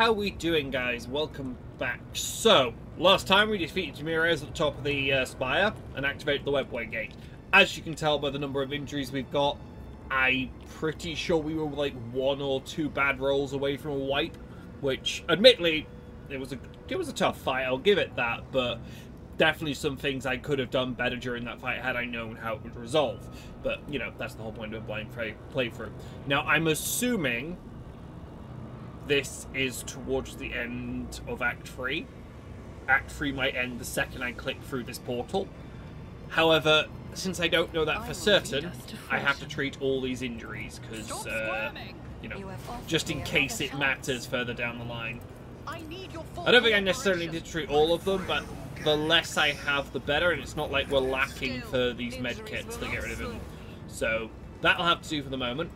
How we doing, guys? Welcome back. So, last time we defeated Ramirez at the top of the uh, spire and activated the webway gate. As you can tell by the number of injuries we've got, I'm pretty sure we were like one or two bad rolls away from a wipe, which, admittedly, it was a it was a tough fight. I'll give it that, but definitely some things I could have done better during that fight had I known how it would resolve. But you know, that's the whole point of a blind play playthrough. Now, I'm assuming this is towards the end of Act 3. Act 3 might end the second I click through this portal. However, since I don't know that for certain, I have to treat all these injuries, because, uh, you know, just in case it matters further down the line. I don't think I necessarily need to treat all of them, but the less I have, the better, and it's not like we're lacking for these medkits to get rid of them. So, that'll have to do for the moment.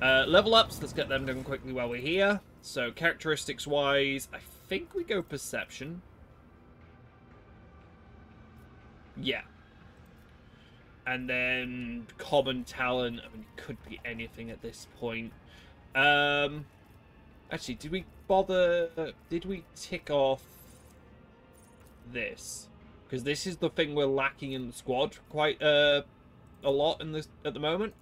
Uh, level ups, let's get them done quickly while we're here. So characteristics-wise, I think we go perception. Yeah. And then common talent. I mean, it could be anything at this point. Um, actually, did we bother? Did we tick off this? Because this is the thing we're lacking in the squad quite uh, a lot in this at the moment.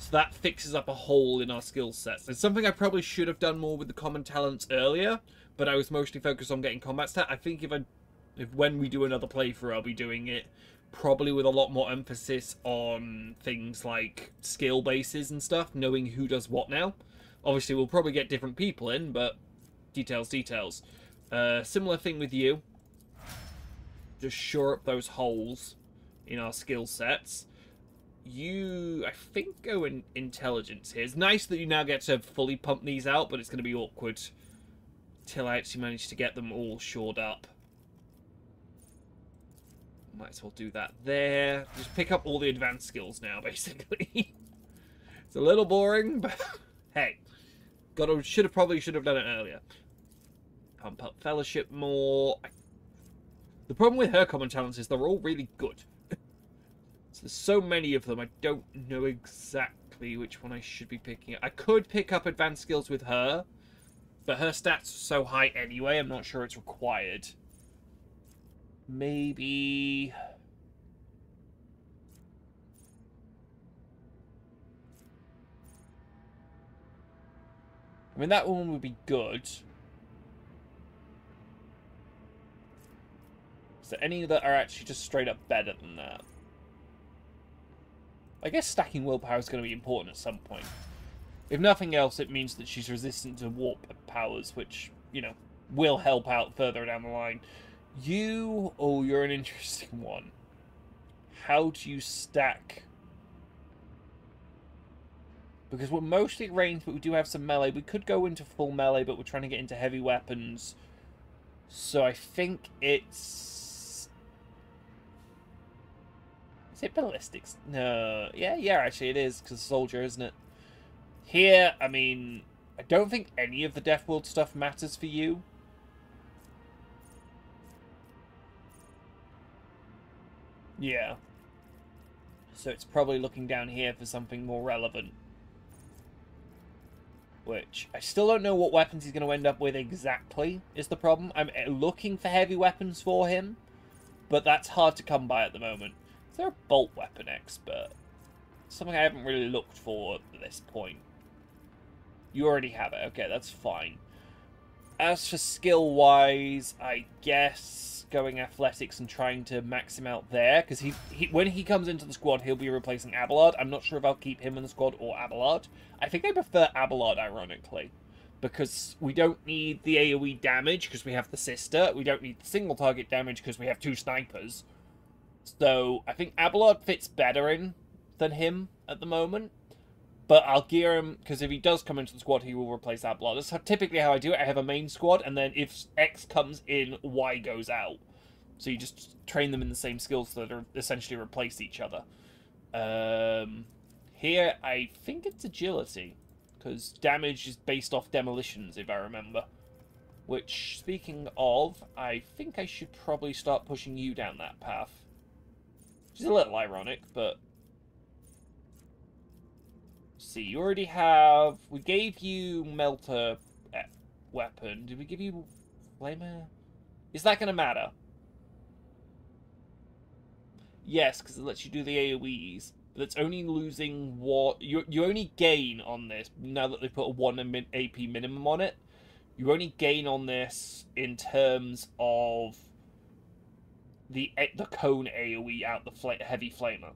So that fixes up a hole in our skill sets. It's something I probably should have done more with the common talents earlier, but I was mostly focused on getting combat stat. I think if I, if when we do another playthrough, I'll be doing it probably with a lot more emphasis on things like skill bases and stuff, knowing who does what now. Obviously, we'll probably get different people in, but details, details. Uh, similar thing with you. Just shore up those holes in our skill sets you, I think, go in intelligence here. It's nice that you now get to fully pump these out, but it's going to be awkward till I actually manage to get them all shored up. Might as well do that there. Just pick up all the advanced skills now, basically. it's a little boring, but hey. To, should have probably should have done it earlier. Pump up fellowship more. The problem with her common talents is they're all really good. There's so many of them, I don't know exactly which one I should be picking up. I could pick up advanced skills with her, but her stats are so high anyway, I'm not sure it's required. Maybe... I mean, that one would be good. So any that are actually just straight up better than that? I guess stacking willpower is going to be important at some point. If nothing else, it means that she's resistant to warp powers, which, you know, will help out further down the line. You, oh, you're an interesting one. How do you stack? Because we're mostly ranged, but we do have some melee. We could go into full melee, but we're trying to get into heavy weapons. So I think it's Is it ballistics? No. Yeah, yeah, actually it is, because soldier, isn't it? Here, I mean, I don't think any of the Death World stuff matters for you. Yeah. So it's probably looking down here for something more relevant. Which, I still don't know what weapons he's going to end up with exactly, is the problem. I'm eh, looking for heavy weapons for him, but that's hard to come by at the moment. They're a bolt weapon expert. Something I haven't really looked for at this point. You already have it. Okay, that's fine. As for skill-wise, I guess going athletics and trying to max him out there, because he, he when he comes into the squad, he'll be replacing Abelard. I'm not sure if I'll keep him in the squad or Abelard. I think I prefer Abelard, ironically, because we don't need the AoE damage because we have the sister. We don't need the single target damage because we have two snipers. So I think Abelard fits better in than him at the moment. But I'll gear him, because if he does come into the squad, he will replace Abelard. That's how, typically how I do it. I have a main squad, and then if X comes in, Y goes out. So you just train them in the same skills that are essentially replace each other. Um, here, I think it's agility, because damage is based off demolitions, if I remember. Which, speaking of, I think I should probably start pushing you down that path. Which is a little ironic, but... see, you already have... We gave you Melter... Eh, weapon. Did we give you flamer? Is that going to matter? Yes, because it lets you do the AoEs. But it's only losing what you you only gain on this now that they put a one AP minimum on it. You only gain on this in terms of the the cone AOE out the fl heavy flamer.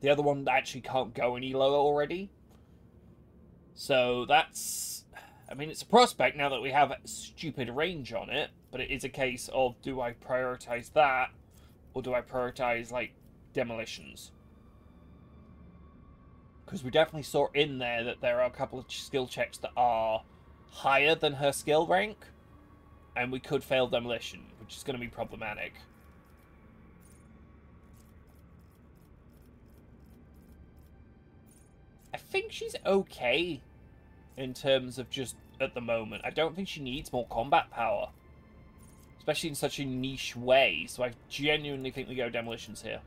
The other one actually can't go any lower already. So that's, I mean, it's a prospect now that we have stupid range on it, but it is a case of do I prioritize that or do I prioritize like demolitions? Because we definitely saw in there that there are a couple of skill checks that are higher than her skill rank, and we could fail demolition, which is going to be problematic. I think she's okay in terms of just at the moment. I don't think she needs more combat power. Especially in such a niche way. So I genuinely think we go demolitions here.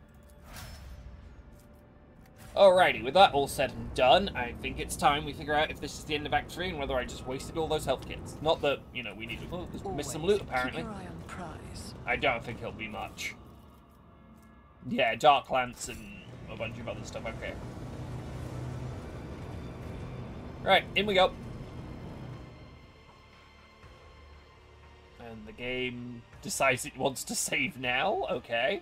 Alrighty, with that all said and done, I think it's time we figure out if this is the end of Act 3 and whether I just wasted all those health kits. Not that, you know, we need to oh, miss some loot, apparently. I don't think it'll be much. Yeah, Dark Lance and a bunch of other stuff, okay. Right, in we go. And the game decides it wants to save now. Okay.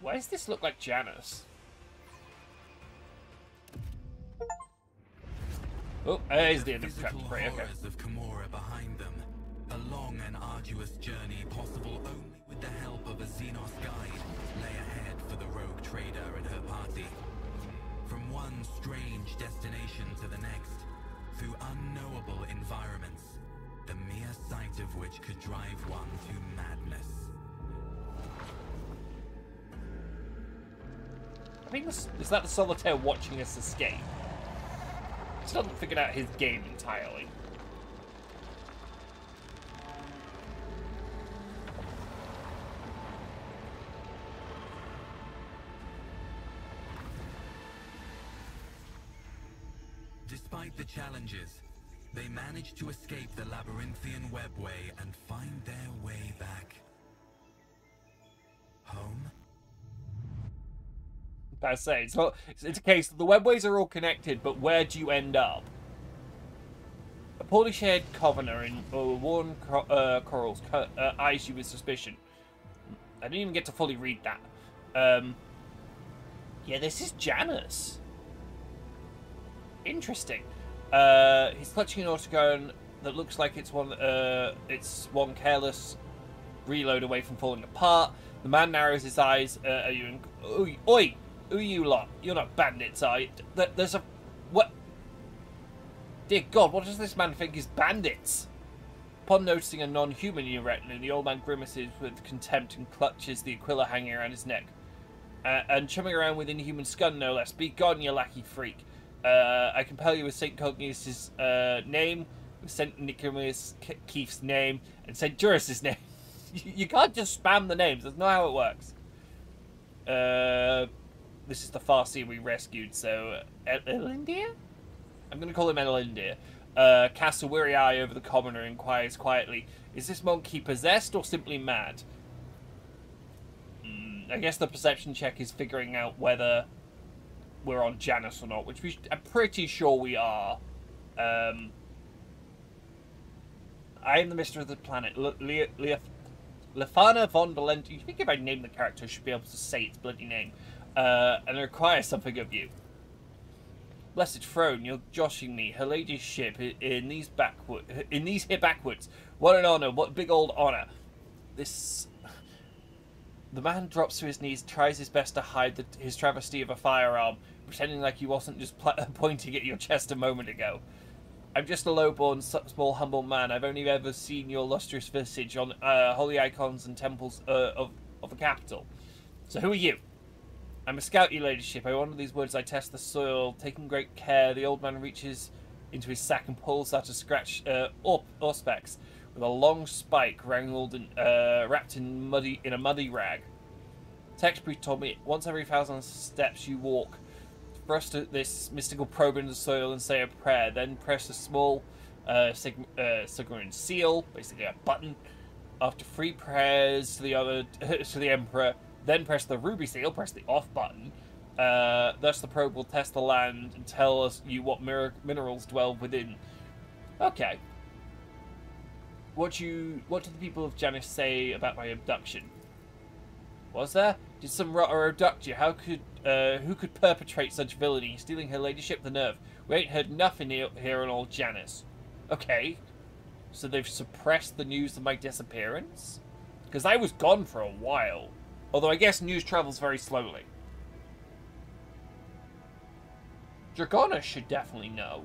Why does this look like Janus? Oh, there's the end of chapter 3, okay. of Commorragh behind them. A long and arduous journey possible only with the help of a Xenos guide lay ahead for the rogue trader and her party From one strange destination to the next, through unknowable environments, the mere sight of which could drive one to madness. I think this, is that the solitaire watching us escape? Still haven't figured out his game entirely. Despite the challenges, they manage to escape the labyrinthian webway and find their way back. Home? I say, it's not. It's a case that the webways are all connected, but where do you end up? A poorly shared covenor in uh, worn uh, corals uh, eyes you with suspicion. I didn't even get to fully read that. Um, yeah, this is Janus interesting. Uh, he's clutching an autogun that looks like it's one. Uh, it's one careless reload away from falling apart. The man narrows his eyes. Uh, are you? In, oi, who you lot? You're not bandits, are you? There's a what? Dear God, what does this man think is bandits? Upon noticing a non-human in your retina, the old man grimaces with contempt and clutches the Aquila hanging around his neck. Uh, and chumming around with inhuman scum, no less. Be gone, you lackey freak. Uh, I compel you with St. Cognius' uh, name, St. Nicholas Keith's name, and St. Juris' name. you can't just spam the names. That's not how it works. Uh, this is the Farseer we rescued, so... Uh, Elindir? I'm going to call him Elindir. Uh, casts a weary eye over the commoner and inquires quietly, Is this monkey possessed or simply mad? Mm, I guess the perception check is figuring out whether we're on Janus or not, which we, I'm pretty sure we are. Um, I am the Mister of the Planet, Lefana von Valenti. You think if I name the character, I should be able to say its bloody name. Uh, and require something of you. Blessed throne, you're joshing me, her ladyship, in these backward, in these here backwards. What an honour! What big old honour! This the man drops to his knees, tries his best to hide the, his travesty of a firearm, pretending like he wasn't just pointing at your chest a moment ago. I'm just a low-born, small, humble man. I've only ever seen your lustrous visage on uh, holy icons and temples uh, of, of the capital. So who are you? I'm a scout, your ladyship. I honor these words. I test the soil, taking great care. The old man reaches into his sack and pulls out a scratch uh, or, auspex with a long spike wrangled and uh, wrapped in muddy in a muddy rag. Text brief told me once every thousand steps you walk, thrust this mystical probe into the soil and say a prayer. Then press a small uh, sig- uh, Sigmarin seal, basically a button. After three prayers to the other to the Emperor, then press the ruby seal, press the off button. Uh, thus, the probe will test the land and tell us you what mir- minerals dwell within. Okay. What you what did the people of Janus say about my abduction? Was there? Did some rotter abduct you? How could uh, who could perpetrate such villainy? Stealing her ladyship, the nerve. We ain't heard nothing here, here on old Janus. Okay. So they've suppressed the news of my disappearance? Because I was gone for a while. Although I guess news travels very slowly. Dragona should definitely know.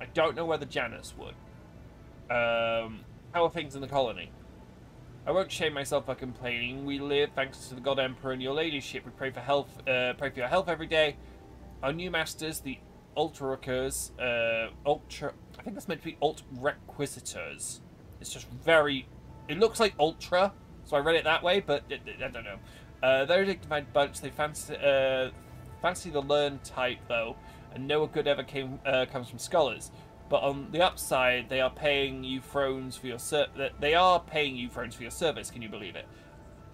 I don't know whether Janus would. Um, how are things in the colony? I won't shame myself by complaining. We live thanks to the God Emperor and your ladyship. We pray for health, uh, pray for your health every day. Our new masters, the Ultra uh, Ultra. I think that's meant to be Alt Requisitors. It's just very. It looks like Ultra, so I read it that way, but it, it, I don't know. Uh, they're a dignified bunch. They fancy, uh, fancy the learned type though, and no good ever came uh, comes from scholars. But on the upside, they are paying you thrones for your ser- They are paying you thrones for your service. Can you believe it?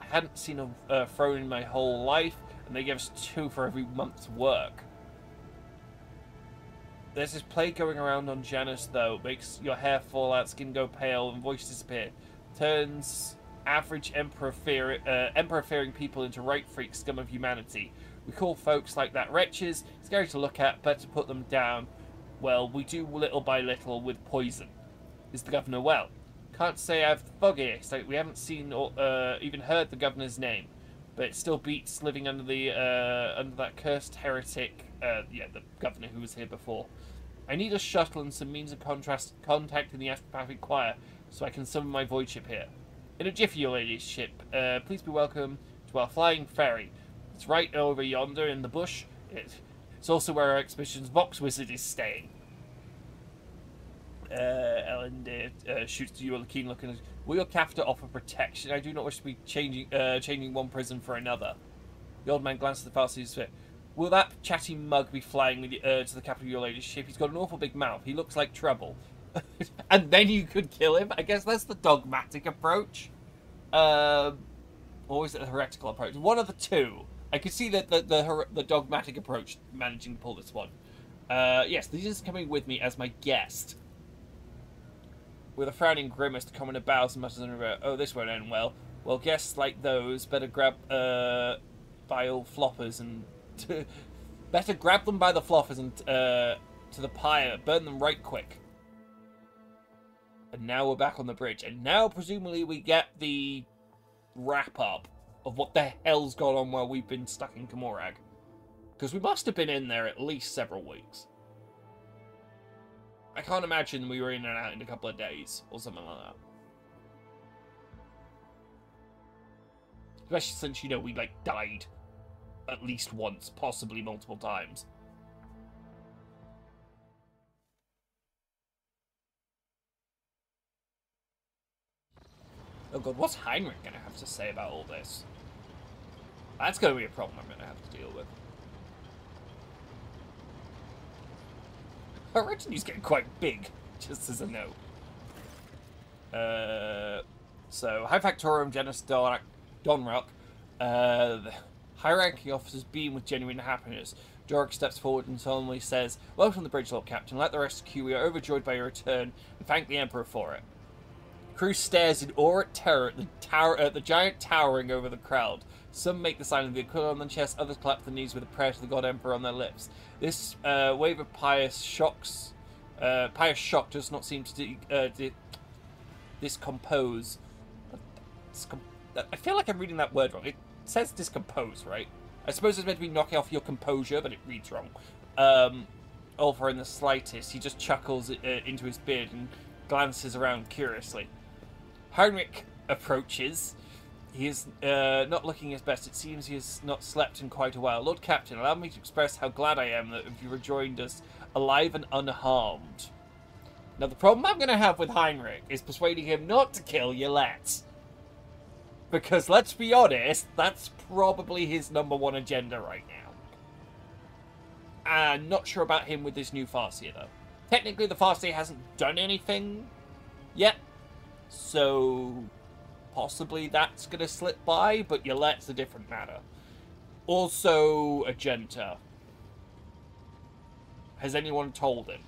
I hadn't seen a uh, throne in my whole life, and they give us two for every month's work. There's this plague going around on Janus, though. Makes your hair fall out, skin go pale, and voice disappear. Turns average emperor fear uh, emperor fearing people into right freak scum of humanity. We call folks like that wretches. Scary to look at, better put them down. Well, we do little by little with poison. Is the governor well? Can't say I've the foggiest. Like we haven't seen or uh, even heard the governor's name, but it still beats living under the uh, under that cursed heretic. Uh, yeah, the governor who was here before. I need a shuttle and some means of contrast contacting the astropathic choir so I can summon my void ship here. In a jiffy, your ladyship. Uh, please be welcome to our flying ferry. It's right over yonder in the bush. It's also where our expedition's box Wizard is staying. Uh, Ellen uh, uh, shoots to you a keen look and will your captor offer protection? I do not wish to be changing uh, changing one prison for another. The old man glanced at the fast Will that chatty mug be flying with you, uh, to the capital of your ladyship? He's got an awful big mouth. He looks like trouble. and then you could kill him. I guess that's the dogmatic approach. Um, or is it the heretical approach? One of the two. I could see that the, the, the dogmatic approach managing to pull this one. Uh, yes, this is coming with me as my guest. With a frowning grimace, the commoner bows and mutters under Oh, this won't end well. Well, guests like those better grab uh, vile floppers and better grab them by the floppers and uh, to the pyre, burn them right quick. And now we're back on the bridge, and now presumably we get the wrap up of what the hell's gone on while we've been stuck in Commorragh. Because we must have been in there at least several weeks. I can't imagine we were in and out in a couple of days or something like that. Especially since, you know, we, like, died at least once, possibly multiple times. Oh god, what's Heinrich gonna have to say about all this? That's gonna be a problem I'm gonna have to deal with. Originally's getting quite big, just as a note. Uh, so, High Factorum Janus Donrock, uh, the high-ranking officers beam with genuine happiness. Jorek steps forward and solemnly says, Welcome to the bridge, Lord Captain. Let the rest of Q, we are overjoyed by your return and thank the Emperor for it. Crew stares in awe at terror at the, tower, at the giant towering over the crowd. Some make the sign of the aquila on the chest, others clap the knees with a prayer to the god emperor on their lips. This uh, wave of pious shocks, uh, pious shock does not seem to de- uh, de- discompose. I feel like I'm reading that word wrong. It says discompose, right? I suppose it's meant to be knocking off your composure, but it reads wrong. Um, in the slightest, he just chuckles uh, into his beard and glances around curiously. Heinrich approaches. He is uh, not looking his best. It seems he has not slept in quite a while. Lord Captain, allow me to express how glad I am that you rejoined us alive and unharmed. Now, the problem I'm going to have with Heinrich is persuading him not to kill Yolette. Because, let's be honest, that's probably his number one agenda right now. I'm not sure about him with this new Farseer, though. Technically, the Farseer hasn't done anything yet, so possibly that's going to slip by, but Yolette's a different matter. Also, Argenta. Has anyone told him?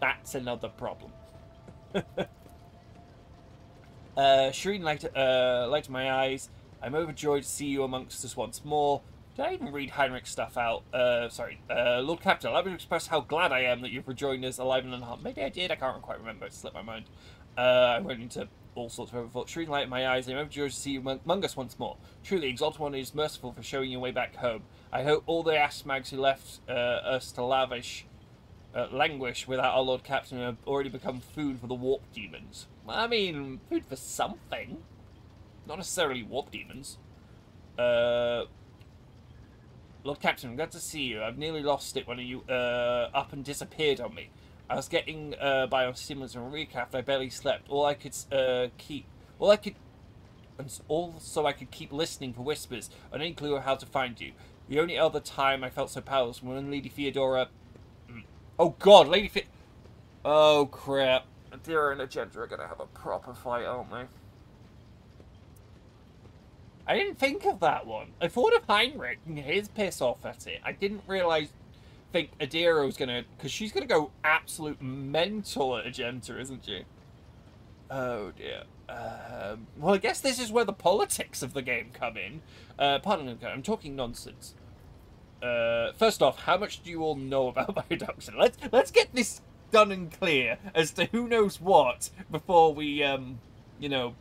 That's another problem. uh, Shireen light, uh, my eyes. I'm overjoyed to see you amongst us once more. Did I even read Heinrich's stuff out? Uh, sorry. Uh, Lord Captain, allow me to express how glad I am that you've rejoined us alive and unharmed. Maybe I did, I can't quite remember. It slipped my mind. Uh, I went into all sorts of overthought. Shooting light in my eyes, I'm overjoyed to see you among us once more. Truly, Exalted One is merciful for showing your way back home. I hope all the Asmags who left uh, us to lavish, uh, languish without our Lord Captain have already become food for the warp demons. I mean, food for something. Not necessarily warp demons. Uh, Lord Captain, I'm glad to see you. I've nearly lost it when you uh, up and disappeared on me. I was getting uh, by on stimulants and recaf. I barely slept. All I could uh, keep, all I could, and also I could keep listening for whispers. and any clue how to find you. The only other time I felt so powerless was when Lady Theodora. Mm, oh God, Lady Fe. Oh crap! Adira and Argenta are gonna have a proper fight, aren't they? I didn't think of that one. I thought of Heinrich and his piss off at it. I didn't realise, think Adira was gonna, because she's gonna go absolute mental at Argenta, isn't she? Oh dear. Um, well, I guess this is where the politics of the game come in. Uh, pardon me, I'm talking nonsense. Uh, first off, how much do you all know about my biodoxin? Let's let's get this done and clear as to who knows what before we, um, you know,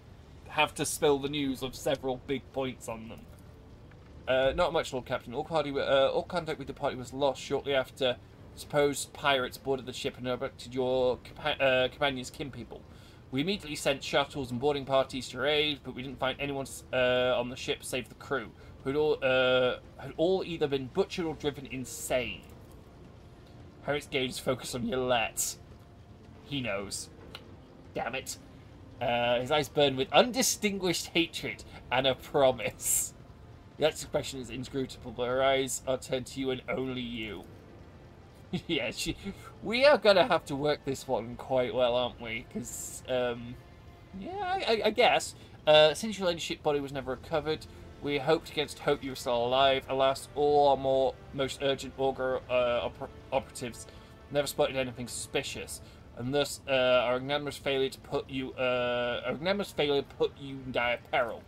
have to spill the news of several big points on them. Uh, not much, Lord Captain. All, party, uh, all contact with the party was lost shortly after supposed pirates boarded the ship and abducted your compa uh, companions, kin people. We immediately sent shuttles and boarding parties to aid, but we didn't find anyone uh, on the ship save the crew, who uh, had all either been butchered or driven insane. Harriet's gaze focused on Yolette. He knows. Damn it. Uh, his eyes burn with undistinguished hatred and a promise. The expression is inscrutable, but her eyes are turned to you and only you. yeah, she, we are going to have to work this one quite well, aren't we? Because, um, yeah, I, I guess. Uh, since your ladyship body was never recovered, we hoped against hope you were still alive. Alas, all our more most urgent augur uh, oper operatives never spotted anything suspicious and thus uh, our ignominious failure to put you, uh, our ignominious failure put you in dire peril.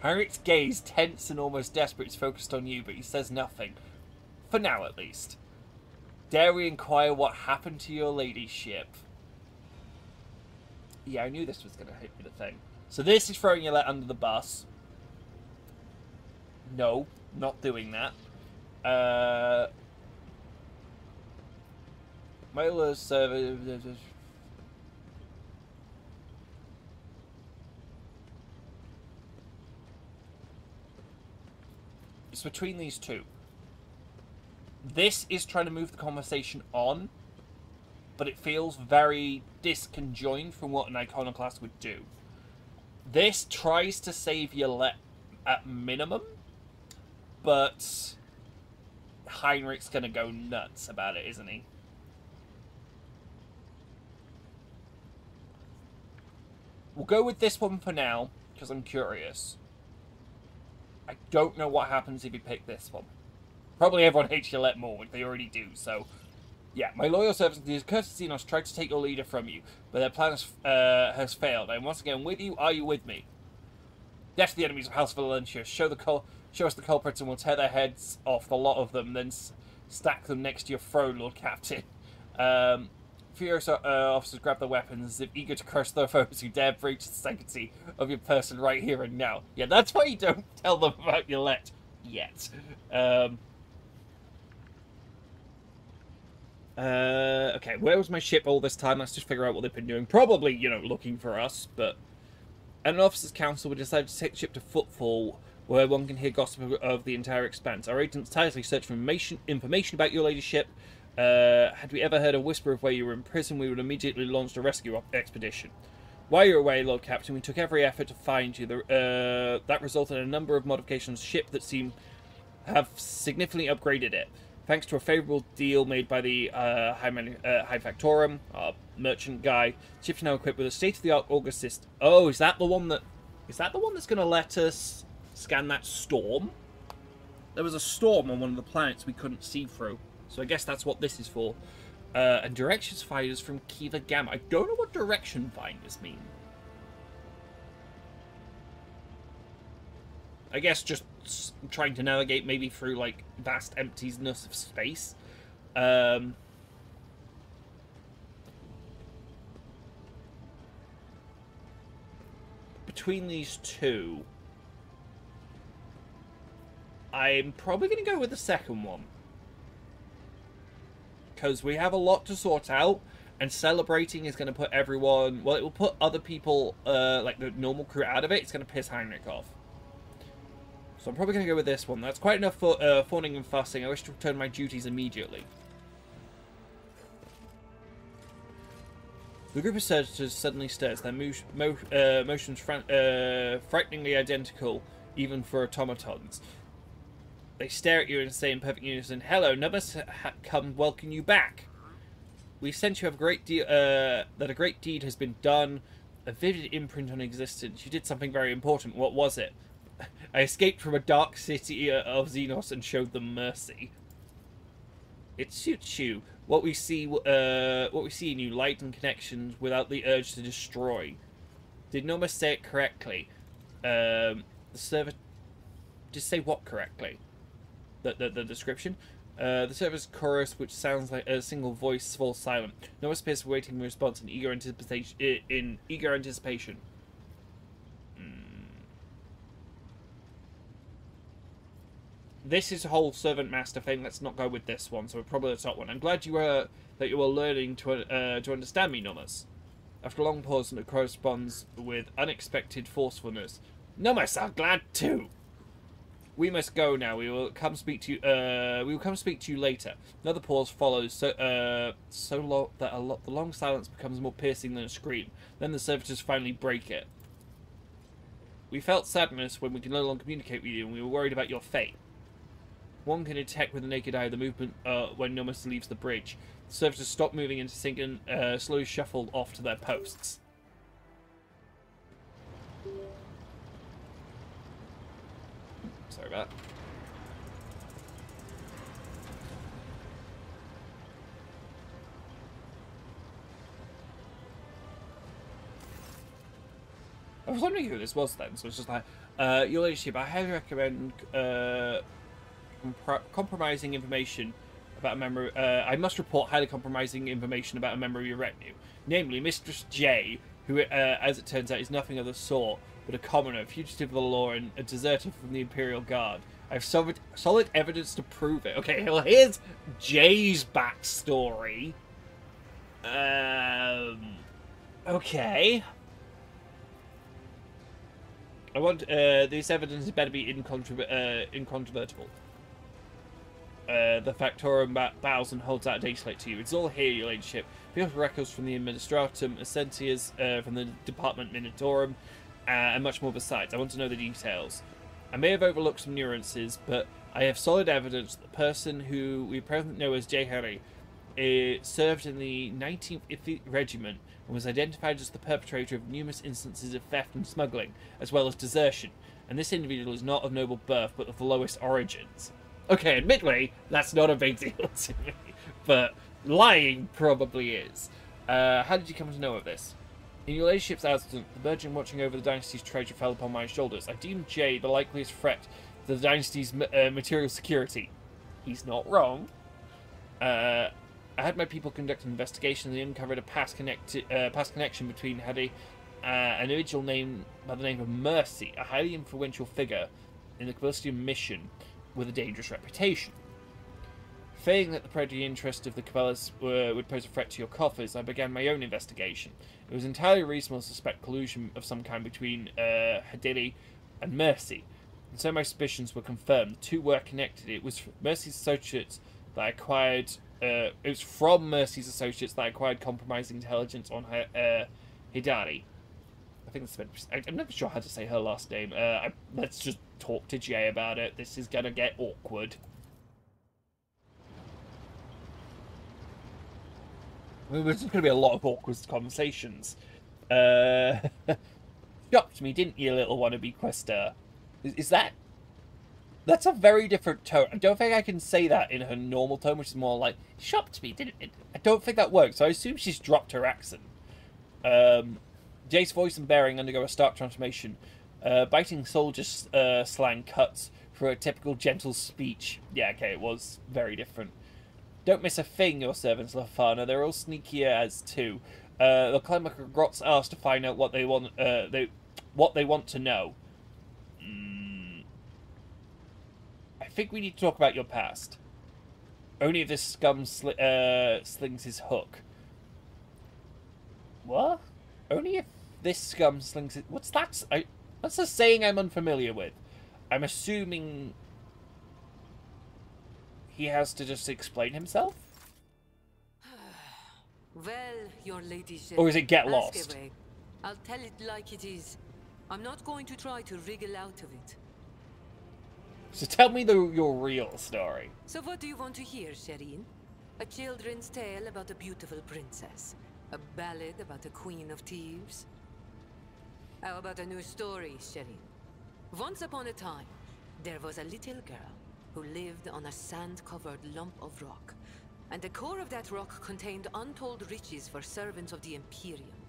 Harriet's gaze, tense and almost desperate, is focused on you, but he says nothing. For now, at least. Dare we inquire what happened to your ladyship? Yeah, I knew this was going to hit me the thing. So this is throwing Yolette under the bus. No, not doing that. Uh, Mailer service. It's between these two. This is trying to move the conversation on, but it feels very disconjoined from what an iconoclast would do. This tries to save Yolette at minimum, but Heinrich's gonna go nuts about it, isn't he? We'll go with this one for now, because I'm curious. I don't know what happens if you pick this one. Probably everyone hates Yolette more, which they already do, so... Yeah, my loyal servants, the accursed Xenos tried to take your leader from you, but their plan has, uh, has failed. I'm once again with you. Are you with me? To the enemies of House Valentia. Show the show us the culprits and we'll tear their heads off, the lot of them, then stack them next to your throne, Lord Captain. Um, Furious uh, officers grab their weapons as if eager to crush their foes who dare breach the sanctity of your person right here and now. Yeah, that's why you don't tell them about your let yet. Um, uh, okay, where was my ship all this time? Let's just figure out what they've been doing. Probably, you know, looking for us, but... an officer's council would decide to take ship to Footfall, where one can hear gossip of the entire expanse. Our agents tirelessly search for information, information about your ladyship, uh, had we ever heard a whisper of where you were in prison, we would immediately launch a rescue expedition. While you were away, Lord Captain, we took every effort to find you. The, uh, that resulted in a number of modifications ship that seem have significantly upgraded it. Thanks to a favourable deal made by the uh, High, Manu- uh, High Factorum, our merchant guy, ship's now equipped with a state-of-the-art augur system. Oh, is that the one that... Is that the one that's going to let us scan that storm? There was a storm on one of the planets we couldn't see through. So I guess that's what this is for. Uh, and directions finders from Kiava Gamma. I don't know what direction finders mean. I guess just trying to navigate maybe through like vast emptiness of space. Um, between these two, I'm probably going to go with the second one. Because we have a lot to sort out, and celebrating is going to put everyone... Well, it will put other people, uh, like the normal crew, out of it. It's going to piss Heinrich off. So I'm probably going to go with this one. That's quite enough for uh, fawning and fussing. I wish to return my duties immediately. The group of searchers suddenly stirs, their mo mo uh, motions uh, frighteningly identical, even for automatons. They stare at you and say in perfect unison, Hello, none us come welcome you back. We sense you have a great deal, uh, that a great deed has been done, a vivid imprint on existence. You did something very important. What was it? I escaped from a dark city uh, of Xenos and showed them mercy. It suits you. What we see, uh, what we see in you, light and connections without the urge to destroy. Did Nomos say it correctly? Um, the server. Just say what correctly? The the, the description. Uh, the server's chorus, which sounds like a single voice, falls silent. Nomos appears waiting in response in eager anticipation. In eager anticipation. this is a whole servant master thing. Let's not go with this one. So we're probably the top one. I'm glad you were that you were learning to uh, to understand me, Nomos. After a long pause, and it corresponds with unexpected forcefulness. Nomos, I'm glad too. We must go now. We will come speak to you. Uh, we will come speak to you later. Another pause follows, so uh, so long that a lot, the long silence becomes more piercing than a scream. Then the servitors finally break it. We felt sadness when we could no longer communicate with you, and we were worried about your fate. One can detect with the naked eye the movement uh, when Nomos leaves the bridge. The servitors stop moving into sink and uh, slowly shuffle off to their posts. Sorry about that. I was wondering who this was then, so it's just like, uh, Your Ladyship, I highly recommend uh, compromising information about a member. Uh, I must report highly compromising information about a member of your retinue, namely Mistress Jae, who, uh, as it turns out, is nothing of the sort, but a commoner, fugitive of the law, and a deserter from the Imperial Guard. I have solid, solid evidence to prove it. Okay, well, here's Jae's backstory. Um, okay. I want uh, this evidence better be incontrover uh, incontrovertible. Uh, the Factorum bows and holds out a dataslate to you. It's all here, your ladyship. Beautiful records from the Administratum, Essentias uh, from the Department Munitorum, uh, and much more besides. I want to know the details. I may have overlooked some nuances, but I have solid evidence that the person who we presently know as J. Harry uh, served in the 19th IFI Regiment and was identified as the perpetrator of numerous instances of theft and smuggling, as well as desertion. And this individual is not of noble birth, but of the lowest origins. Okay, admittedly, that's not a big deal to me, but lying probably is. Uh, how did you come to know of this? In your ladyship's absence, the burden watching over the dynasty's treasure fell upon my shoulders. I deemed Jae the likeliest threat to the dynasty's uh, material security. He's not wrong. Uh, I had my people conduct an investigation and they uncovered a past, uh, past connection between Hadi, uh, an individual named by the name of Mercy, a highly influential figure in the Cabalistian mission, with a dangerous reputation. Fearing that the predatory interests of the Cabalists would pose a threat to your coffers, I began my own investigation. It was entirely reasonable to suspect collusion of some kind between uh, Hadili and Mercy, and so my suspicions were confirmed. The two were connected. It was Mercy's associates that I acquired. Uh, it was from Mercy's associates that I acquired compromising intelligence on her, uh, Hidari. I think that's I'm never sure how to say her last name. Uh, I, let's just talk to Jae about it. This is gonna get awkward. There's going to be a lot of awkward conversations. Uh, shocked me, didn't you, little wannabe quester? Is, is that... That's a very different tone. I don't think I can say that in her normal tone, which is more like, shocked me, didn't it? I don't think that works, so I assume she's dropped her accent. Um, Jae's voice and bearing undergo a stark transformation. Uh, biting soldier uh, slang cuts for a typical gentle speech. Yeah, okay, it was very different. Don't miss a thing, your servants, Lafana. They're all sneakier as two. Uh, they'll grot's to find out what they want. Uh, they, what they want to know. Mm. I think we need to talk about your past. Only if this scum sli uh, slings his hook. What? Only if this scum slings it. What's that? I, that's a saying I'm unfamiliar with. I'm assuming he has to just explain himself? well, your ladyship. Or is it get lost? Away. I'll tell it like it is. I'm not going to try to wriggle out of it. So tell me the, your real story. So what do you want to hear, Shireen? A children's tale about a beautiful princess? A ballad about a queen of thieves? How about a new story, Shireen? Once upon a time, there was a little girl who lived on a sand-covered lump of rock. And the core of that rock contained untold riches for servants of the Imperium.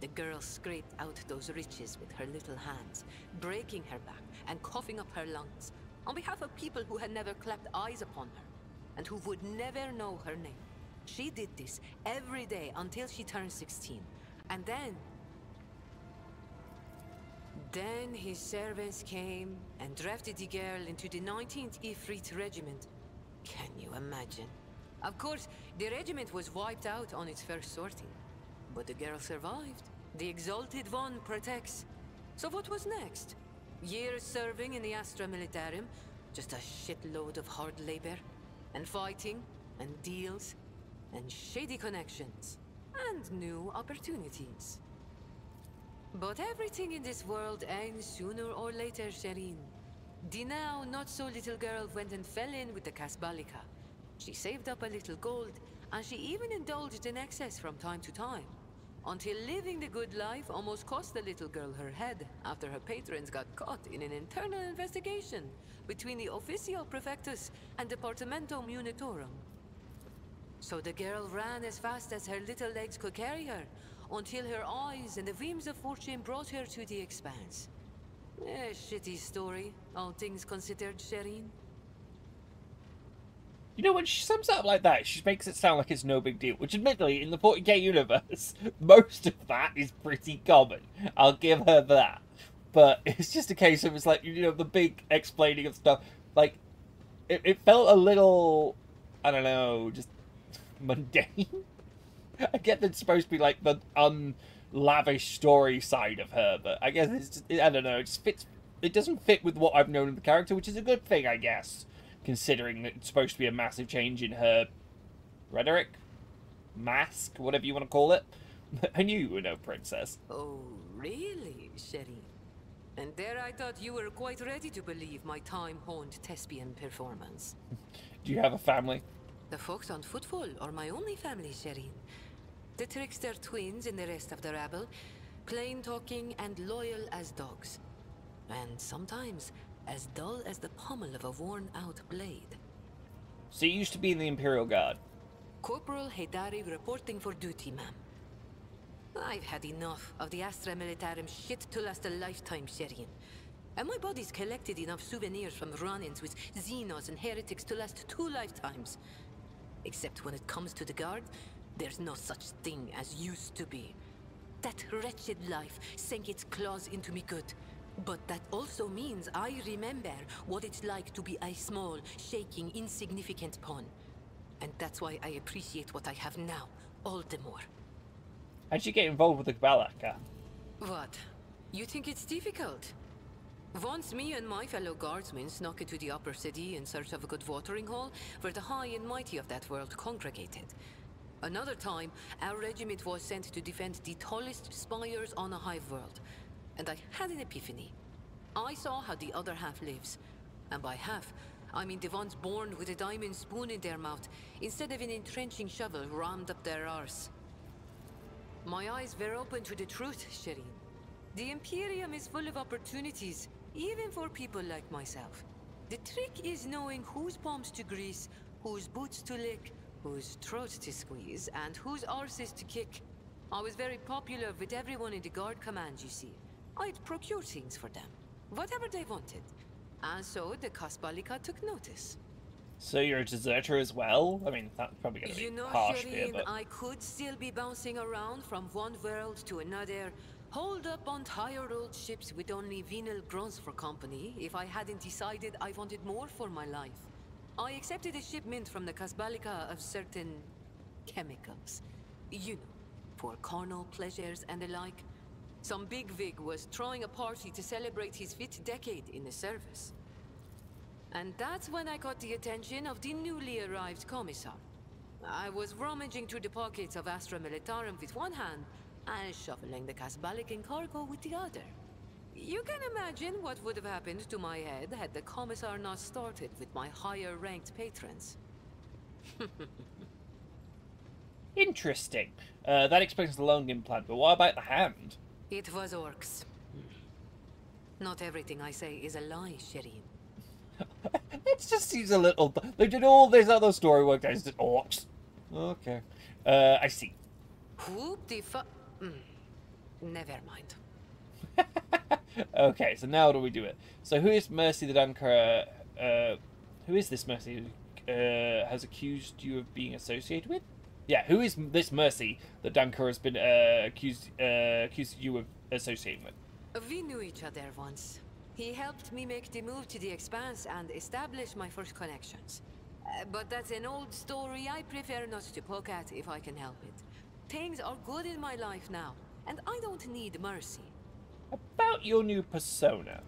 The girl scraped out those riches with her little hands, breaking her back and coughing up her lungs, on behalf of people who had never clapped eyes upon her, and who would never know her name. She did this every day until she turned 16. And then then his servants came and drafted the girl into the 19th Ifrit Regiment. Can you imagine? Of course, the regiment was wiped out on its first sortie. But the girl survived. The Exalted One protects. So what was next? Years serving in the Astra Militarum, just a shitload of hard labor, and fighting, and deals, and shady connections, and new opportunities. But everything in this world ends sooner or later, Shireen. The now not-so-little girl went and fell in with the Kasballica. She saved up a little gold, and she even indulged in excess from time to time. Until living the good life almost cost the little girl her head after her patrons got caught in an internal investigation between the Officio Prefectus and Departamento Munitorum. So the girl ran as fast as her little legs could carry her, until her eyes and the beams of fortune brought her to the expanse. A shitty story, all things considered, Shireen. You know, when she sums up like that, she makes it sound like it's no big deal. Which, admittedly, in the 40k universe, most of that is pretty common. I'll give her that. But it's just a case of it's like, you know, the big explaining of stuff. Like, it, it felt a little, I don't know, just mundane. I get that it's supposed to be like the unlavish story side of her, but I guess it's just, I don't know. It fits. It doesn't fit with what I've known of the character, which is a good thing, I guess, considering that it's supposed to be a massive change in her rhetoric, mask, whatever you want to call it. I knew you were no princess. Oh, really, Sherry? And there I thought you were quite ready to believe my time-honed thespian performance. Do you have a family? The folks on Footfall are my only family, Shireen. The trickster twins and the rest of the rabble, plain talking and loyal as dogs. And sometimes as dull as the pommel of a worn out blade. So you used to be in the Imperial Guard? Corporal Haydari reporting for duty, ma'am. I've had enough of the Astra Militarum shit to last a lifetime, Sherian. And my body's collected enough souvenirs from run-ins with Xenos and heretics to last two lifetimes. Except when it comes to the Guard, there's no such thing as used to be. That wretched life sank its claws into me good. But that also means I remember what it's like to be a small, shaking, insignificant pawn. And that's why I appreciate what I have now, all the more. How'd you get involved with the Balaka? What? You think it's difficult? Once me and my fellow guardsmen snuck into the upper city in search of a good watering hole, where the high and mighty of that world congregated. Another time, our regiment was sent to defend the tallest spires on a hive world. And I had an epiphany. I saw how the other half lives. And by half, I mean the ones born with a diamond spoon in their mouth, instead of an entrenching shovel rammed up their arse. My eyes were open to the truth, Shireen. The Imperium is full of opportunities, even for people like myself. The trick is knowing whose palms to grease, whose boots to lick, whose throat to squeeze, and whose arses to kick. I was very popular with everyone in the guard command, you see. I'd procure things for them, whatever they wanted. And so the Kasballica took notice. So you're a deserter as well? I mean, that's probably going to be You know, harsh here, but I could still be bouncing around from one world to another, holed up on tired old ships with only venal grunts for company, if I hadn't decided I wanted more for my life. I accepted a shipment from the Kasballica of certain chemicals. You know, for carnal pleasures and the like. Some big wig was throwing a party to celebrate his fifth decade in the service. And that's when I caught the attention of the newly arrived commissar. I was rummaging through the pockets of Astra Militarum with one hand and shoveling the Kasballican cargo with the other. You can imagine what would have happened to my head had the commissar not started with my higher ranked patrons. interesting. Uh, that explains the lung implant, but what about the hand? It was orcs. Not everything I say is a lie, Shireen. that just seems a little. They did all this other story work. Guys did orcs. Okay, uh, I see. Whoop the fu- mm. Never mind. okay, so now do we do it? So who is Mercy the Dankara? Uh, who is this Mercy who uh, has accused you of being associated with? Yeah, who is this Mercy that Dankara has been uh, accused uh, accused you of associating with? We knew each other once. He helped me make the move to the Expanse and establish my first connections. Uh, but that's an old story I prefer not to poke at if I can help it. Things are good in my life now, and I don't need mercy. About your new persona.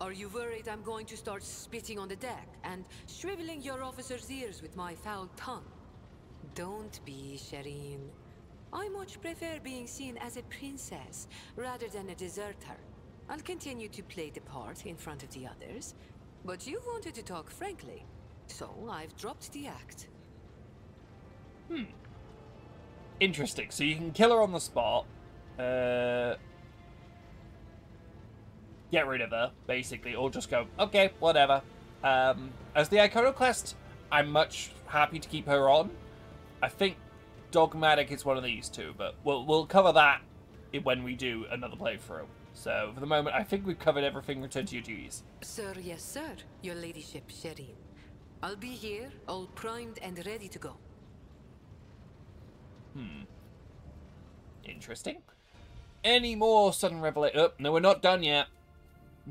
Are you worried I'm going to start spitting on the deck and shriveling your officers' ears with my foul tongue? Don't be, Shireen. I much prefer being seen as a princess rather than a deserter. I'll continue to play the part in front of the others, but you wanted to talk frankly, so I've dropped the act. Hmm. Interesting. So you can kill her on the spot. Uh, get rid of her, basically, or just go, okay, whatever. Um, as the Iconoclast, I'm much happy to keep her on. I think Dogmatic is one of these two, but we'll we'll cover that when we do another playthrough. So for the moment, I think we've covered everything. Return to your duties. Sir, yes, sir, your ladyship, Shireen. I'll be here, all primed and ready to go. Hmm. Interesting. Any more sudden revelation? Oh, no, we're not done yet.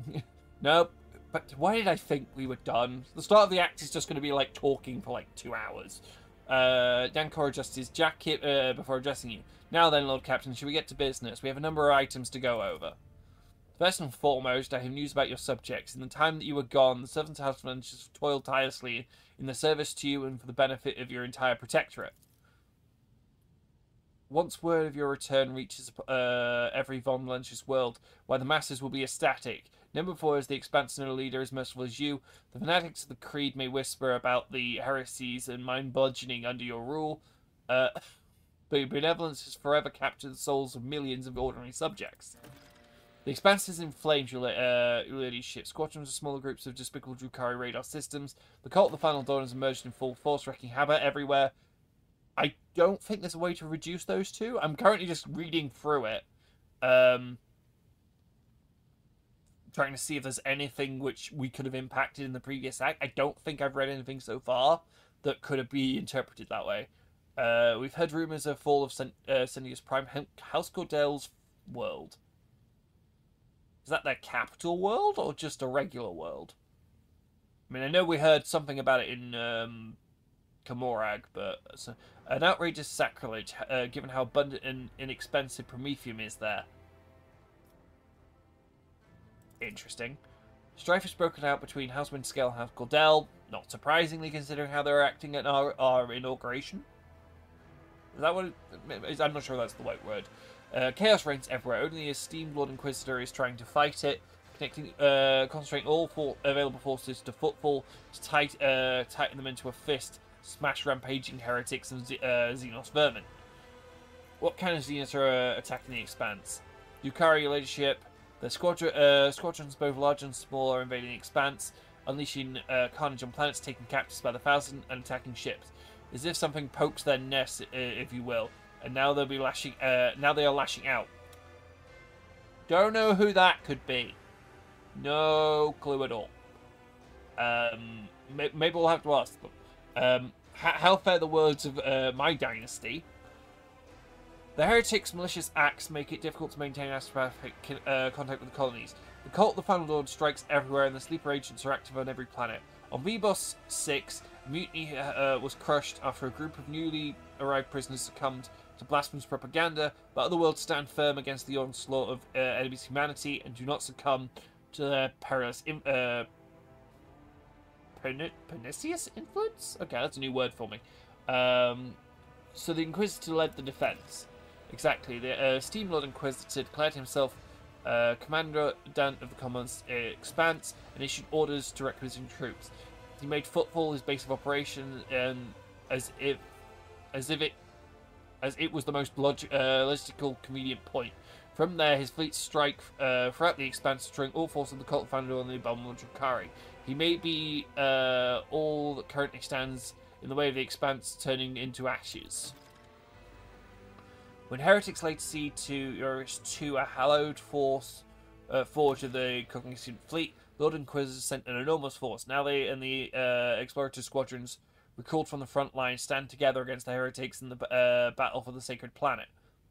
nope. But why did I think we were done? The start of the act is just going to be like talking for like two hours. Uh, Dankor adjusts his jacket uh, before addressing you. Now then, Lord Captain, shall we get to business? We have a number of items to go over. First and foremost, I have news about your subjects. In the time that you were gone, the Servants' House has toiled tirelessly in the service to you and for the benefit of your entire protectorate. Once word of your return reaches uh, every Von Lunch's world, where the masses will be ecstatic, never four is the expansion of the leader as merciful as you. The fanatics of the creed may whisper about the heresies and mind bludgeoning under your rule, uh, but your benevolence has forever captured the souls of millions of ordinary subjects. The expanse has inflamed your, uh, your. Squadrons of smaller groups of despicable Drukhari radar systems. The cult of the Final Dawn has emerged in full force, wreaking havoc everywhere. I don't think there's a way to reduce those two. I'm currently just reading through it, um, trying to see if there's anything which we could have impacted in the previous act. I don't think I've read anything so far that could have been interpreted that way. Uh, we've heard rumors of fall of Sen- uh, Prime House Cordel's world. Is that their capital world or just a regular world? I mean, I know we heard something about it in um, Commorragh, but an outrageous sacrilege, uh, given how abundant and inexpensive promethium is there. Interesting. Strife has broken out between House Winterscale and House not surprisingly considering how they were acting at our, our inauguration. Is that what it, I'm not sure that's the right word. Uh, chaos reigns everywhere. Only the esteemed Lord Inquisitor is trying to fight it. connecting, uh, concentrating all for available forces to footfall to tight, uh, tighten them into a fist, smash rampaging heretics and uh, Xenos vermin. What kind of Xenos are uh, attacking the Expanse? Yukari, your leadership. The squadron, uh, squadrons, both large and small, are invading the Expanse, unleashing uh, carnage on planets, taking captives by the thousand, and attacking ships. As if something pokes their nest, uh, if you will, and now they'll be lashing. Uh, now they are lashing out. Don't know who that could be. No clue at all. Um, may- maybe we'll have to ask them. Um, how fare the words of uh, my dynasty? The heretics' malicious acts make it difficult to maintain astropathic uh, contact with the colonies. The cult of the Final Lord strikes everywhere, and the sleeper agents are active on every planet. On Vibos 6, mutiny uh, was crushed after a group of newly arrived prisoners succumbed to blasphemous propaganda, but other worlds stand firm against the onslaught of uh, enemy's humanity and do not succumb to their perilous in- uh, pernicious influence? Okay, that's a new word for me. Um, so the Inquisitor led the defense. Exactly. The uh, Steam Lord Inquisitor declared himself uh, Commandant of the Commons uh, Expanse and issued orders to requisition troops. He made Footfall his base of operation, and as if, as if it, as it was the most log- uh, logistical, convenient point. From there, his fleets strike uh, throughout the Expanse, destroying all forces of the Cult Vanador and the Abominable Drukhari. He may be uh, all that currently stands in the way of the Expanse, turning into ashes. When heretics laid siege to Eurus II, a hallowed force uh, forge of the Cognizant fleet, Lord Inquisitor sent an enormous force. Now they and the uh, squadrons, recalled from the front line, stand together against the heretics in the uh, battle for the sacred planet.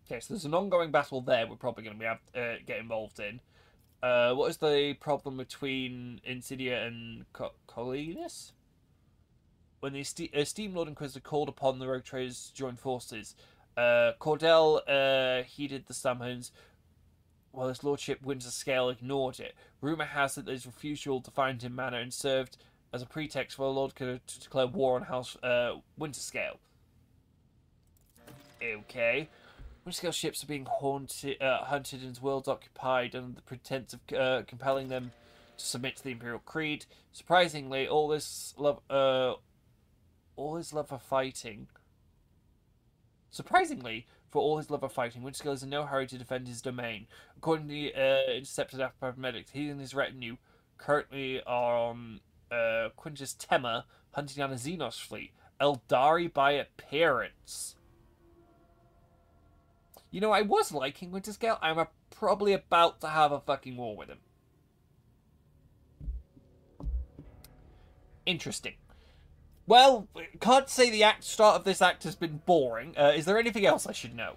Okay, so there's an ongoing battle there. We're probably going to be uh, get involved in. Uh, what is the problem between Insidia and Co- Colinus? When the Ste- uh, Lord Inquisitor called upon the rogue traders to join forces, uh, Cordell uh, heeded the summons, while his lordship Winterscale ignored it. Rumour has it that his refusal to find him manner and served as a pretext for the Lord to declare war on House uh, Winterscale. Okay. Winterscale ships are being haunted, uh, hunted and worlds occupied under the pretense of uh, compelling them to submit to the Imperial Creed. Surprisingly, all this love, uh, all his love for fighting. Surprisingly, for all his love of fighting, Winterscale is in no hurry to defend his domain. According to the uh, intercepted paramedics, he and his retinue currently are on uh, Quintus Tema hunting down a Xenos fleet. Aeldari by appearance. You know, I was liking Winterscale. I'm a, probably about to have a fucking war with him. Interesting. Well, can't say the act start of this act has been boring. Uh, is there anything else I should know?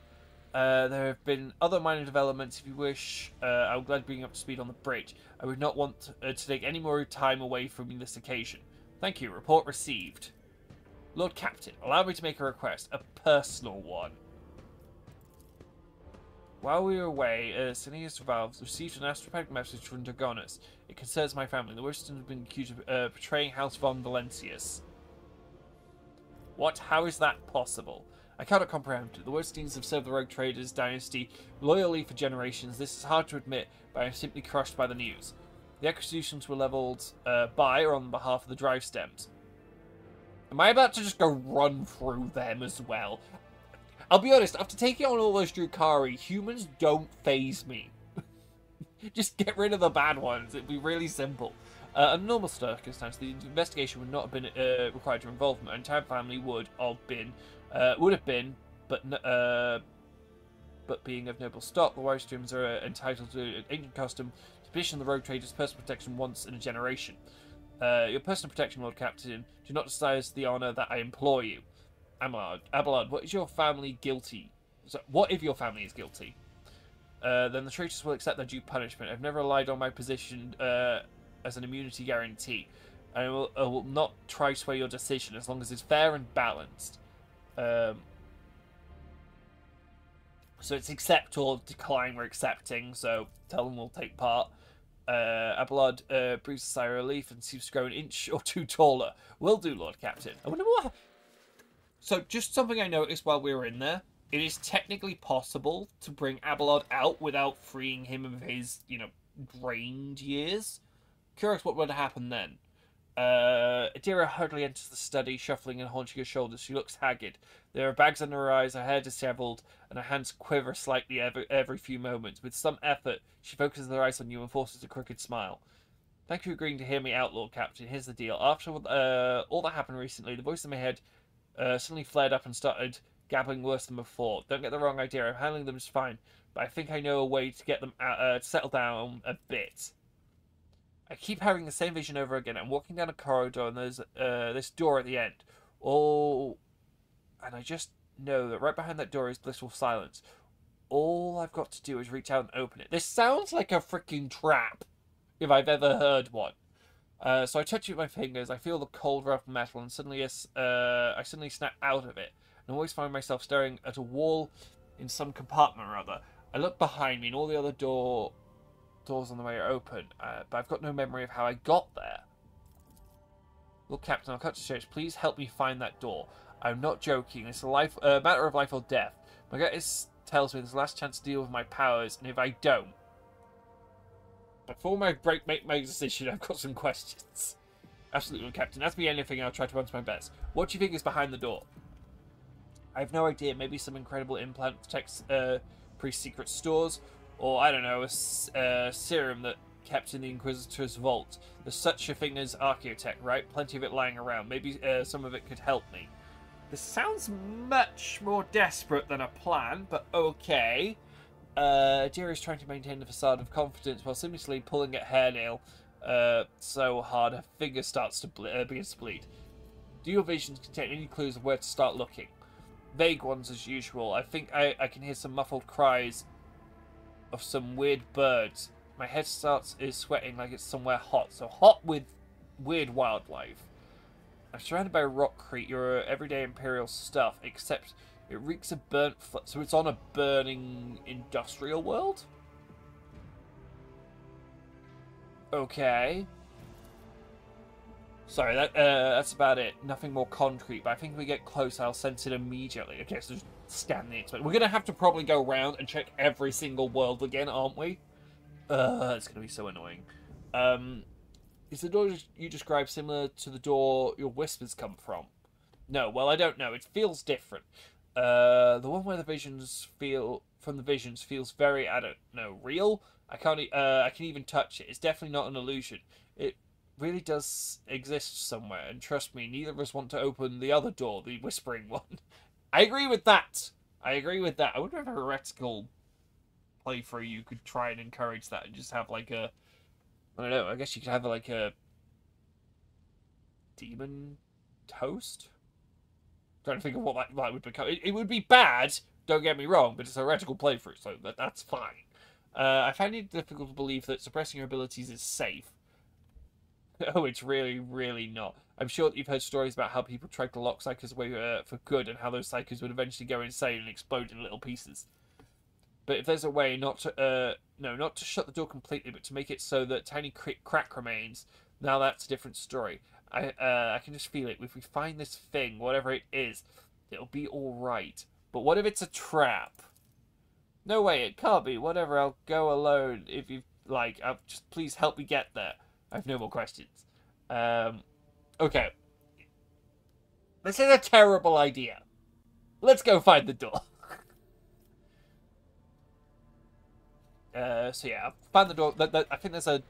Uh, there have been other minor developments. If you wish, uh, I would gladly bring you up to speed on the bridge. I would not want uh, to take any more time away from this occasion. Thank you. Report received. Lord Captain, allow me to make a request, a personal one. While we were away, uh, Sinius Valves received an astropathic message from Dragonus. It concerns my family. The Winston have been accused of uh, betraying House von Valancius. What? How is that possible? I cannot comprehend. It. The Wursteins have served the Rogue Traders dynasty loyally for generations. This is hard to admit, but I am simply crushed by the news. The executions were levelled uh, by or on behalf of the drive stems. Am I about to just go run through them as well? I'll be honest, after taking on all those Drukhari, humans don't phase me. just get rid of the bad ones. It'd be really simple. Uh, under normal circumstances, the investigation would not have been uh, required your involvement. An entire family would have been, uh, would have been, but uh, but being of noble stock, the Wirestreams are uh, entitled to an ancient custom to petition the rogue traders' personal protection once in a generation. Uh, your personal protection, Lord Captain, do not despise the honour that I implore you. Abelard, Abelard, what is your family guilty? What if your family is guilty? Uh, then the traitors will accept their due punishment. I've never relied on my position uh, as an immunity guarantee. I will, will not try to sway your decision as long as it's fair and balanced. Um, so it's accept or decline we're accepting, so tell them we'll take part. Uh, Abelard uh, breathes a sigh of relief and seems to grow an inch or two taller. Will do, Lord Captain. I wonder what... So, just something I noticed while we were in there. It is technically possible to bring Abelard out without freeing him of his, you know, drained years. Curious what would happen then. Uh, Idira hurriedly enters the study, shuffling and haunching her shoulders. She looks haggard. There are bags under her eyes, her hair disheveled, and her hands quiver slightly every, every few moments. With some effort, she focuses her eyes on you and forces a crooked smile. Thank you for agreeing to hear me out, Lord Captain. Here's the deal. After uh, all that happened recently, the voice in my head uh, suddenly flared up and started gabbling worse than before. Don't get the wrong idea. I'm handling them just fine, but I think I know a way to get them out, uh, to settle down a bit. I keep having the same vision over again. I'm walking down a corridor and there's uh, this door at the end. Oh, and I just know that right behind that door is blissful silence. All I've got to do is reach out and open it. This sounds like a freaking trap, if I've ever heard one. Uh, so I touch it with my fingers. I feel the cold, rough metal, and suddenly, uh, I suddenly snap out of it. And I always find myself staring at a wall in some compartment or other. I look behind me, and all the other door doors on the way are open, uh, but I've got no memory of how I got there. Look, Captain, I'll cut to church. Please help me find that door. I'm not joking. It's a life, uh, matter of life or death. My gut is, tells me this is last chance to deal with my powers, and if I don't, before my break make my decision, I've got some questions. Absolutely, Captain. Ask me anything, I'll try to answer my best. What do you think is behind the door? I have no idea. Maybe some incredible implant protects uh, pre-secret stores, or I don't know, a uh, serum that kept in the Inquisitor's vault. There's such a thing as Archaeotech, right? Plenty of it lying around. Maybe uh, some of it could help me. This sounds much more desperate than a plan, but okay. Uh, Jerry is trying to maintain the facade of confidence while seamlessly pulling at hairnail uh, so hard her finger starts to ble- uh, begins to bleed. Do your visions contain any clues of where to start looking? Vague ones as usual. I think I, I can hear some muffled cries of some weird birds. My head starts is sweating like it's somewhere hot. So hot with weird wildlife. I'm surrounded by rockcrete, your everyday imperial stuff, except it reeks of burnt. so it's on a burning industrial world. Okay. Sorry, that uh, that's about it. Nothing more concrete, but I think if we get close, I'll sense it immediately. Okay, so scan the expect. We're gonna have to probably go around and check every single world again, aren't we? Uh, it's gonna be so annoying. Um, is the door you describe similar to the door your whispers come from? No, well, I don't know. It feels different. Uh, the one where the visions feel from the visions feels very, I don't know, real. I can't, uh, I can even touch it. It's definitely not an illusion. It really does exist somewhere, and trust me, neither of us want to open the other door, the whispering one. I agree with that. I agree with that. I wonder if a heretical playthrough you could try and encourage that and just have like a, I don't know. I guess you could have like a demon toast. I'm trying to think of what that, that would become. It, it, would be bad. Don't get me wrong, but it's a heretical playthrough, so that that's fine. Uh, I find it difficult to believe that suppressing your abilities is safe. Oh, it's really, really not. I'm sure that you've heard stories about how people tried to lock psykers away uh, for good and how those psykers would eventually go insane and explode in little pieces. But if there's a way not to, uh, no, not to shut the door completely, but to make it so that tiny crack remains, now that's a different story. I, uh, I can just feel it. If we find this thing, whatever it is, it'll be all right. But what if it's a trap? No way, it can't be. Whatever, I'll go alone if you like. I'll just please help me get there. I have no more questions. Um, okay. This is a terrible idea. Let's go find the door. uh, so yeah, find the door. I think there's a.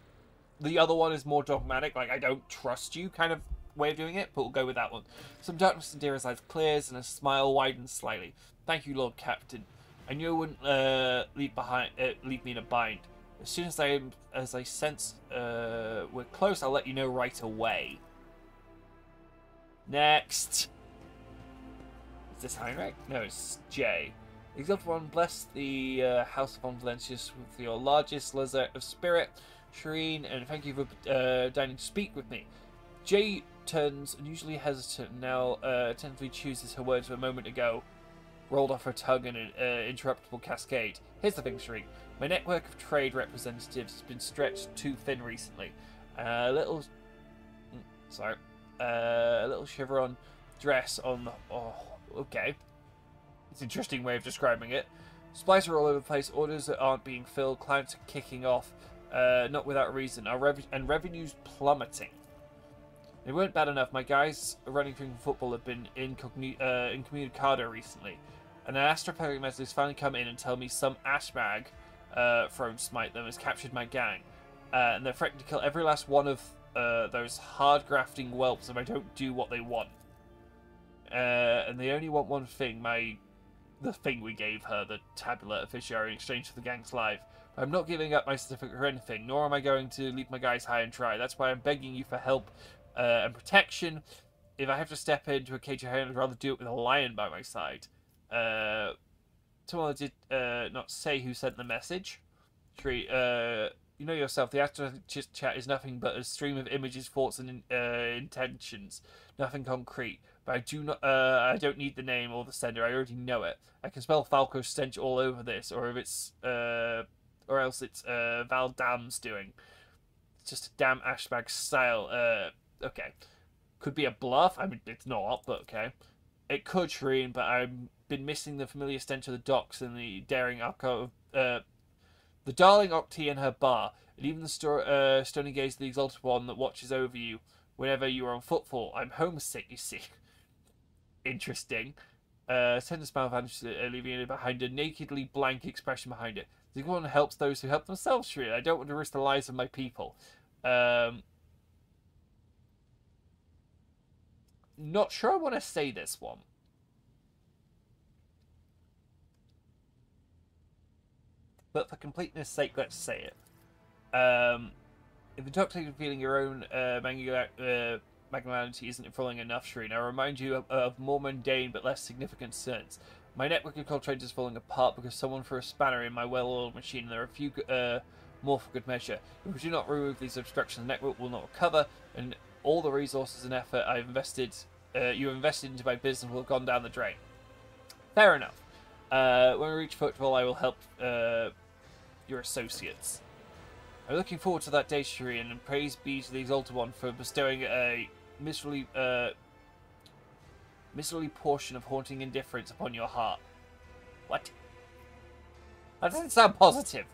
The other one is more dogmatic, like I don't trust you kind of way of doing it, but we'll go with that one. Some darkness in Dira's eyes clears and a smile widens slightly. Thank you, Lord Captain. I knew I wouldn't uh, leave behind, uh, leave me in a bind. As soon as I as I sense uh, we're close, I'll let you know right away. Next. Is this Heinrix? No, it's Jay. Exalted One, bless the uh, House of Valentius with your largest leisure of spirit, Shireen, and thank you for uh, dining to speak with me. Jay turns unusually hesitant and now uh, attentively chooses her words of a moment ago rolled off her tongue in an uh, interruptible cascade. Here's the thing, Shireen. My network of trade representatives has been stretched too thin recently. Uh, a little, mm, sorry, uh, a little chevron dress on. The, oh, okay. It's an interesting way of describing it. Supplies are all over the place. Orders that aren't being filled. Clients are kicking off. uh, not without reason. Our rev- and revenues plummeting. They weren't bad enough. My guys running from Footfall have been incogni- uh, incommunicado recently, and an astropathic message finally come in and tell me some ashbag uh, from Smite them has captured my gang, uh, and they're threatening to kill every last one of uh, those hard grafting whelps if I don't do what they want. Uh, and they only want one thing: my the thing we gave her, the tabula officiaria, in exchange for the gang's life. I'm not giving up my certificate or anything, nor am I going to leave my guys high and dry. That's why I'm begging you for help uh, and protection. If I have to step into a cage of hair, I'd rather do it with a lion by my side. Someone did uh, not say who sent the message. Uh, you know yourself, the Astro chat is nothing but a stream of images, thoughts, and uh, intentions. Nothing concrete. But I do not. Uh, I don't need the name or the sender. I already know it. I can spell Falco stench all over this, or if it's, uh, or else it's uh, Val Dam's doing. It's just a damn Ashbag style. Uh, okay, could be a bluff. I mean, it's not, but okay. It could, Shireen, but I've been missing the familiar stench of the docks and the daring alcove. Uh, the darling Octi and her bar, and even the sto- uh, stony gaze of the exalted one that watches over you whenever you are on footfall. I'm homesick, you see. Interesting. Uh, send a smile vanishes, uh, behind a nakedly blank expression behind it. The one helps those who help themselves, really. I don't want to risk the lives of my people. Um, not sure I want to say this one. But for completeness sake, let's say it. Um, if intoxicated feeling your own uh, uh, magnanimity isn't enthralling enough, Shireen, I remind you of, of, more mundane but less significant certs. My network of cold trades is falling apart because someone threw a spanner in my well-oiled machine, and there are a few uh, more for good measure. If we do not remove these obstructions, the network will not recover, and all the resources and effort I've invested, uh, you invested into my business will have gone down the drain. Fair enough. Uh, when we reach Footfall, I will help uh, your associates. I'm looking forward to that day, Shireen, and praise be to the Exalted One for bestowing a miserly, uh, portion of haunting indifference upon your heart. What? That doesn't sound positive.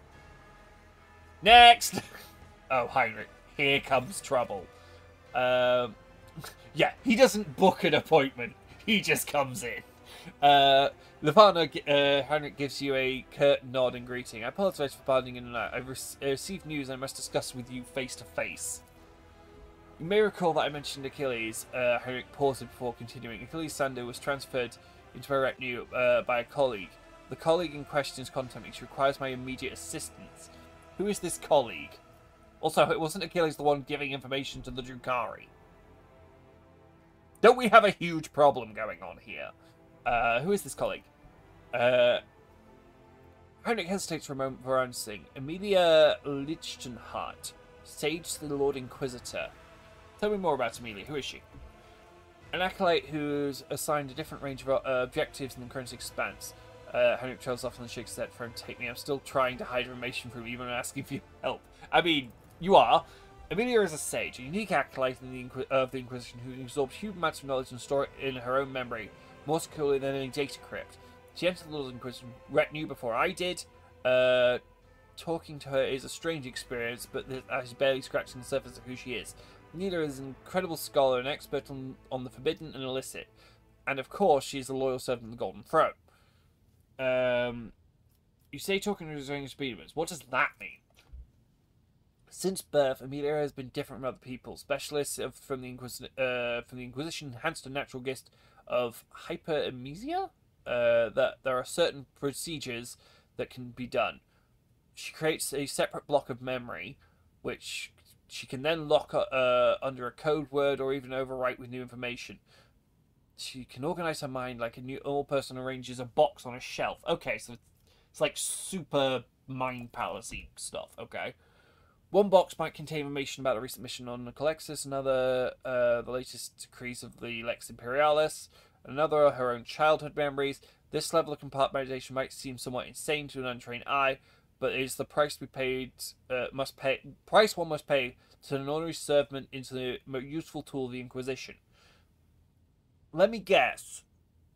Next! oh, Heinrix, here comes trouble. Um, yeah, he doesn't book an appointment. He just comes in. Uh, the partner, uh, Heinrix gives you a curt nod and greeting. I apologize for bounding in and out. I've re received news I must discuss with you face to face. You may recall that I mentioned Achilles. Uh, Heinrix paused before continuing. Achilles Sander was transferred into my retinue uh, by a colleague. The colleague in question is contacting. She requires my immediate assistance. Who is this colleague? Also, it wasn't Achilles the one giving information to the Drukhari. Don't we have a huge problem going on here? Uh, who is this colleague? Uh, Heinrix hesitates for a moment before answering. Emilia Lichtenhardt, sage to the Lord Inquisitor. Tell me more about Emilia. Who is she? An acolyte who's assigned a different range of uh, objectives in the current expanse. Uh, Heinrix trails off and shakes his head for him take me. I'm still trying to hide information from you, even asking for your help. I mean, you are. Emilia is a sage, a unique acolyte the of the Inquisition who absorbs huge amounts of knowledge and store it in her own memory more securely than any data crypt. She entered the Lord Inquisition retinue before I did. Uh, talking to her is a strange experience, but she's barely scratching the surface of who she is. Neither is an incredible scholar, an expert on, on the forbidden and illicit. And of course, she's a loyal servant of the Golden Throne. Um, you say talking to her own experience. What does that mean? Since birth, Emilia has been different from other people. Specialists of, from, the uh, from the Inquisition enhanced a natural gift of hypermnesia. Uh, that there are certain procedures that can be done. She creates a separate block of memory, which she can then lock uh, under a code word or even overwrite with new information. She can organize her mind like a new old person arranges a box on a shelf. Okay, so it's like super mind palacy stuff. Okay. One box might contain information about a recent mission on the Colexis, another uh, the latest decrees of the Lex Imperialis, another her own childhood memories. This level of compartmentalization might seem somewhat insane to an untrained eye, but it is the price we paid uh, must pay price one must pay to an ordinary servant into the most useful tool of the Inquisition. Let me guess,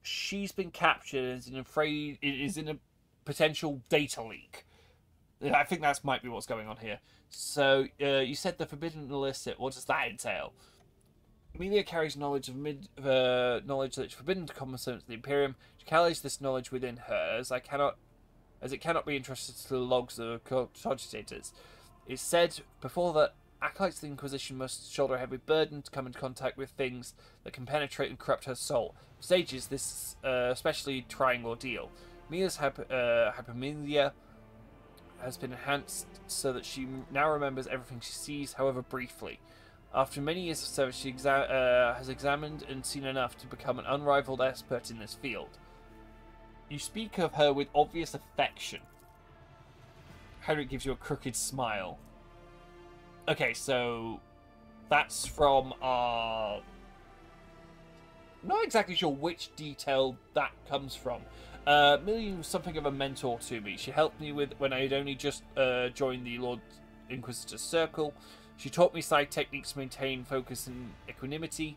she's been captured and is in afraid is in a potential data leak I think that might be what's going on here. So, uh, you said the forbidden illicit. What does that entail? Amelia carries knowledge of mid, uh, knowledge that is forbidden to common servants of the Imperium. She carries this knowledge within her, as I cannot, as it cannot be entrusted to the logs of the cogitators. It's said before that acolytes of the Inquisition must shoulder a heavy burden to come into contact with things that can penetrate and corrupt her soul. Sages, this uh, especially trying ordeal. Mia's hyp- uh, hypomelia has been enhanced so that she now remembers everything she sees, however briefly. After many years of service, she exa- uh, has examined and seen enough to become an unrivaled expert in this field. You speak of her with obvious affection. Heinrix gives you a crooked smile. Okay, so that's from our. Not exactly sure which detail that comes from. Uh, Millie was something of a mentor to me. She helped me with when I had only just uh, joined the Lord Inquisitor's circle. She taught me side techniques to maintain focus and equanimity.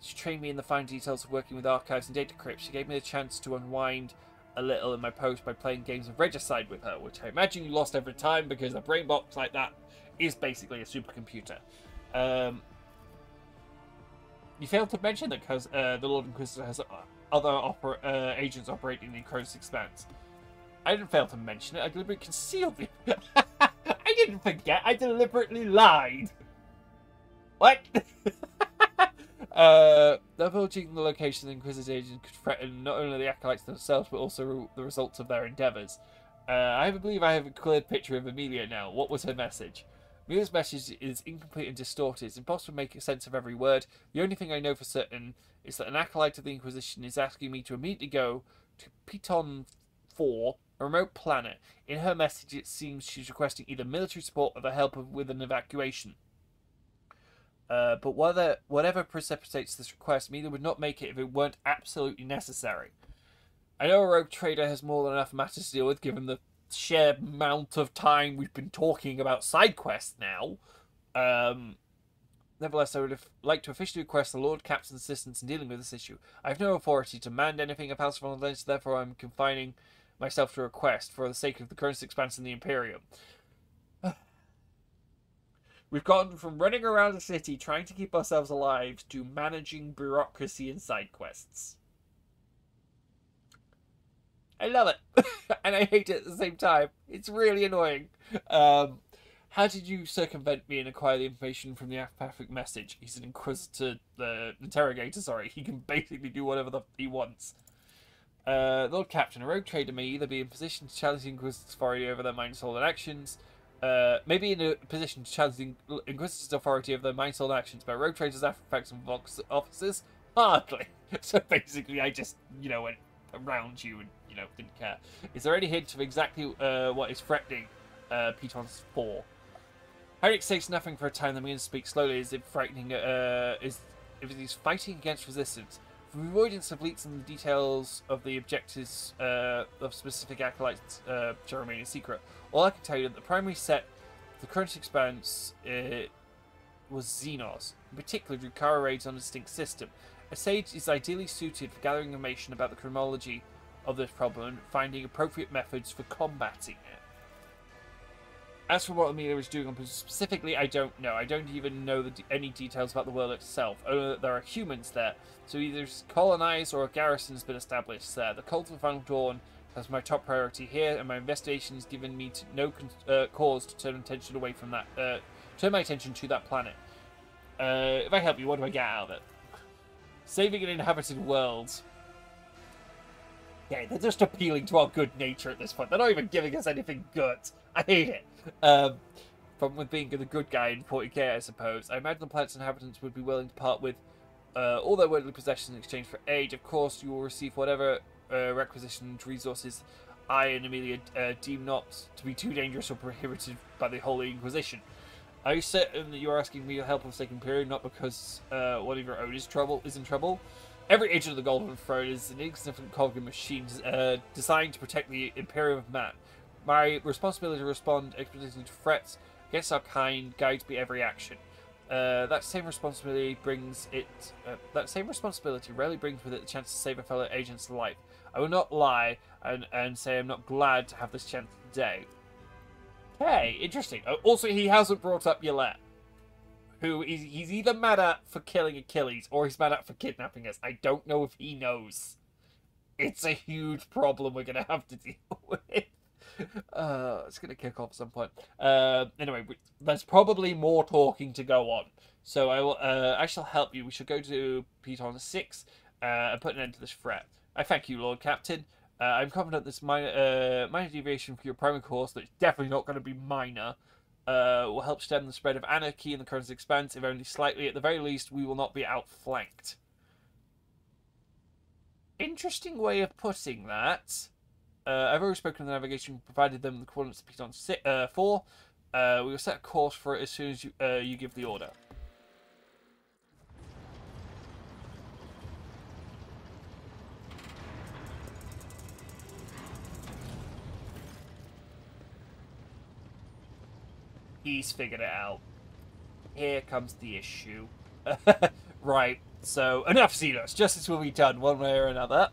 She trained me in the fine details of working with archives and data crypts. She gave me the chance to unwind a little in my post by playing games of Regicide with her, which I imagine you lost every time because a brain box like that is basically a supercomputer. Um, you failed to mention that uh, the Lord Inquisitor has other uh, agents operating in Koronus Expanse. I didn't fail to mention it. I deliberately concealed it. I didn't forget. I deliberately lied. What? uh, divulging the location of the Inquisitor agent could threaten not only the acolytes themselves, but also the results of their endeavours. Uh, I believe I have a clear picture of Amelia now. What was her message? Amelia's message is incomplete and distorted. It's impossible to make sense of every word. The only thing I know for certain is that an acolyte of the Inquisition is asking me to immediately go to Piton 4, a remote planet. In her message, it seems she's requesting either military support or the help of, with an evacuation. Uh, but whether, whatever precipitates this request, Amelia would not make it if it weren't absolutely necessary. I know a rogue trader has more than enough matters to deal with, given the sheer amount of time we've been talking about side quests now. Um, Nevertheless, I would have liked to officially request the Lord Captain's assistance in dealing with this issue. I have no authority to mand anything of House of Lens, therefore I am confining myself to a request for the sake of the current expanse in the Imperium. We've gone from running around the city trying to keep ourselves alive to managing bureaucracy and side quests. I love it, and I hate it at the same time. It's really annoying. Um, how did you circumvent me and acquire the information from the astropathic message? He's an inquisitor, the interrogator, sorry. He can basically do whatever the, he wants. Uh, Lord Captain, a rogue trader may either be in position to challenge the Inquisitor's authority over their mind, soul, and actions, uh, maybe in a position to challenge the Inquisitor's authority over their mind, soul, and actions, but rogue traders effects on Vox officers? Hardly. So basically, I just, you know, went around you and, you know, didn't care. Is there any hint of exactly uh, what is threatening uh, Piton's 4? Heinrix says nothing for a time, then begins to speak slowly as if frightening uh, is if he's fighting against resistance. For avoidance of leaks and the details of the objectives uh, of specific acolytes uh, shall remain a secret, all I can tell you that the primary set the current expanse uh, was Xenos, in particular Drukhari raids on a distinct system. A sage is ideally suited for gathering information about the chronology of this problem and finding appropriate methods for combating it. As for what Amelia is doing specifically, I don't know. I don't even know any details about the world itself. Only that there are humans there. So either it's colonized or a garrison has been established there. The cult of Dawn has my top priority here, and my investigation has given me no uh, cause to turn attention away from that. Uh, turn my attention to that planet. Uh, if I help you, what do I get out of it? Saving an inhabited world. Yeah, they're just appealing to our good nature at this point. They're not even giving us anything good. I hate it. Um, from with being the good guy in 40k, I suppose. I imagine the planet's inhabitants would be willing to part with uh, all their worldly possessions in exchange for aid. Of course, you will receive whatever uh, requisitioned resources I and Amelia uh, deem not to be too dangerous or prohibited by the Holy Inquisition. Are you certain that you are asking me to help of Second Period, not because uh, one of your own is trouble is in trouble? Every agent of the Golden Throne is an insignificant cog in machine uh, designed to protect the Imperium of Man. My responsibility to respond expeditiously to threats against our kind guides me every action. Uh, that same responsibility brings it. Uh, that same responsibility rarely brings with it the chance to save a fellow agent's life. I will not lie and, and say I'm not glad to have this chance today. Okay, interesting. Uh, Also, he hasn't brought up Yolette, who is he's either mad at for killing Achilles or he's mad at for kidnapping us. I don't know if he knows. It's a huge problem we're gonna have to deal with. Uh, it's gonna kick off at some point. Uh, anyway, there's probably more talking to go on. So I will. Uh, I shall help you. We shall go to Piton six uh, and put an end to this threat. I thank you, Lord Captain. Uh, I'm confident this minor, uh, minor deviation from your primary course, that's definitely not going to be minor, uh, will help stem the spread of anarchy in the current expanse. If only slightly, at the very least, we will not be outflanked. Interesting way of putting that. Uh, I've already spoken to the navigation, provided them the coordinates to Piton si- uh, 4. Uh, we will set a course for it as soon as you, you give the order. He's figured it out. Here comes the issue. right, so enough Xenos. Justice will be done one way or another.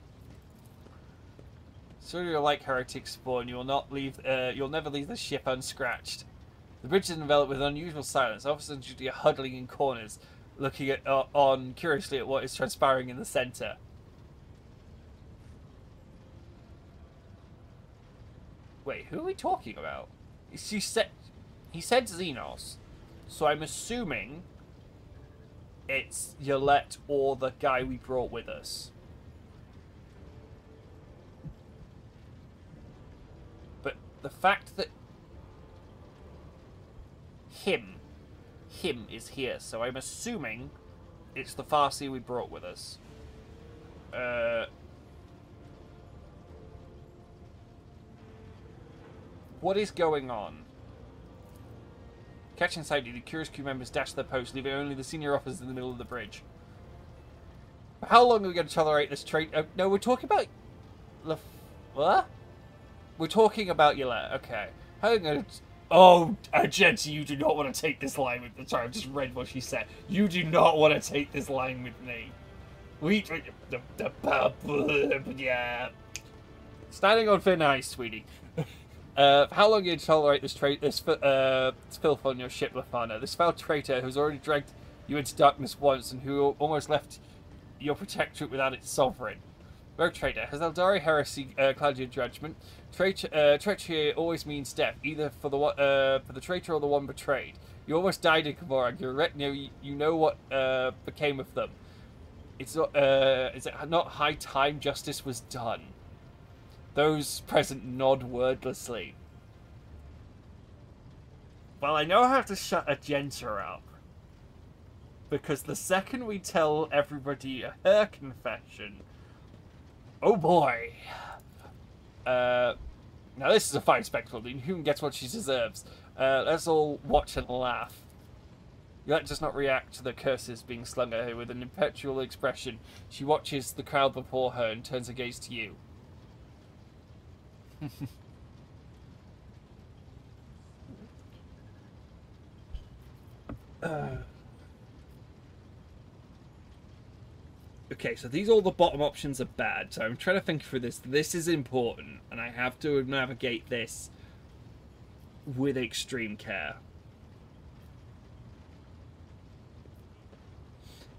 So you're like heretic spawn, you will not leave. Uh, you'll never leave the ship unscratched. The bridge is enveloped with unusual silence. Officers and duty are huddling in corners, looking at uh, on curiously at what is transpiring in the center. Wait, who are we talking about? She said he said Xenos, so I'm assuming it's Yolette or the guy we brought with us. But the fact that him, him is here, so I'm assuming it's the Farseer we brought with us. Uh, what is going on? Catching sight the curious crew members dash to their posts, leaving only the senior officers in the middle of the bridge. How long are we going to tolerate this trait? Uh, no, we're talking about... Lef- what? We're talking about Yolette. Okay. How are. Oh, uh, you do not want to take this line with... Sorry, I've just read what she said. You do not want to take this line with me. We... The, the, the, yeah. Standing on thin ice, sweetie. Uh, how long you tolerate this, tra- this, uh, filth on your ship, Lithanna? This foul traitor who's already dragged you into darkness once and who almost left your protectorate without its sovereign. Rogue traitor, has Aeldari heresy uh, clouded your judgment? Uh, treachery always means death, either for the one- uh, for the traitor or the one betrayed. You almost died in Commorragh. Your retinue, you, you know what uh, became of them. It's not. Uh, is it not high time justice was done? Those present nod wordlessly. Well, I know I have to shut a Argenta up. Because the second we tell everybody her confession. Oh boy. Uh, now, this is a fine spectacle. The Inhuman gets what she deserves. Uh, let's all watch and laugh. Yolette does not react to the curses being slung at her with an impetuous expression. She watches the crowd before her and turns her gaze to you. Uh. Okay, so these all the bottom options are bad. So I'm trying to think through this. This is important, and I have to navigate this with extreme care.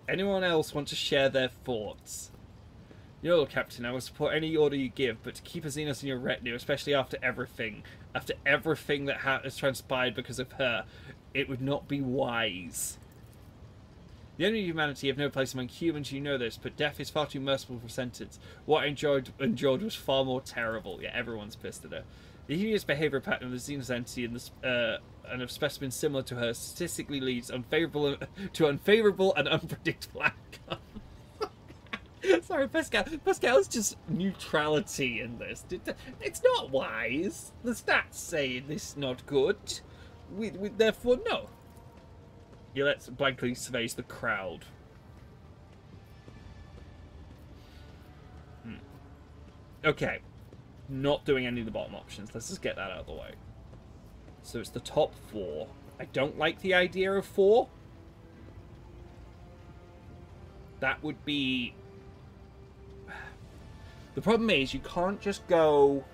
Anyone else want to share their thoughts? Yo, Captain, I will support any order you give, but to keep a Xenos in your retinue, especially after everything, after everything that ha- has transpired because of her, it would not be wise. The enemy of humanity have no place among humans, you know this, but death is far too merciful for sentence. What I enjoyed, endured was far more terrible. Yeah, everyone's pissed at her. The hideous behavior pattern of the Xenos entity and, the, uh, and of specimens similar to her statistically leads unfavorable to unfavorable and unpredictable outcomes. Sorry, Pascal. Pascal's just neutrality in this. It's not wise. The stats say this is not good. We, we therefore no. Yolette blankly surveys the crowd. Hmm. Okay. Not doing any of the bottom options. Let's just get that out of the way. So it's the top four. I don't like the idea of four. That would be the problem is you can't just go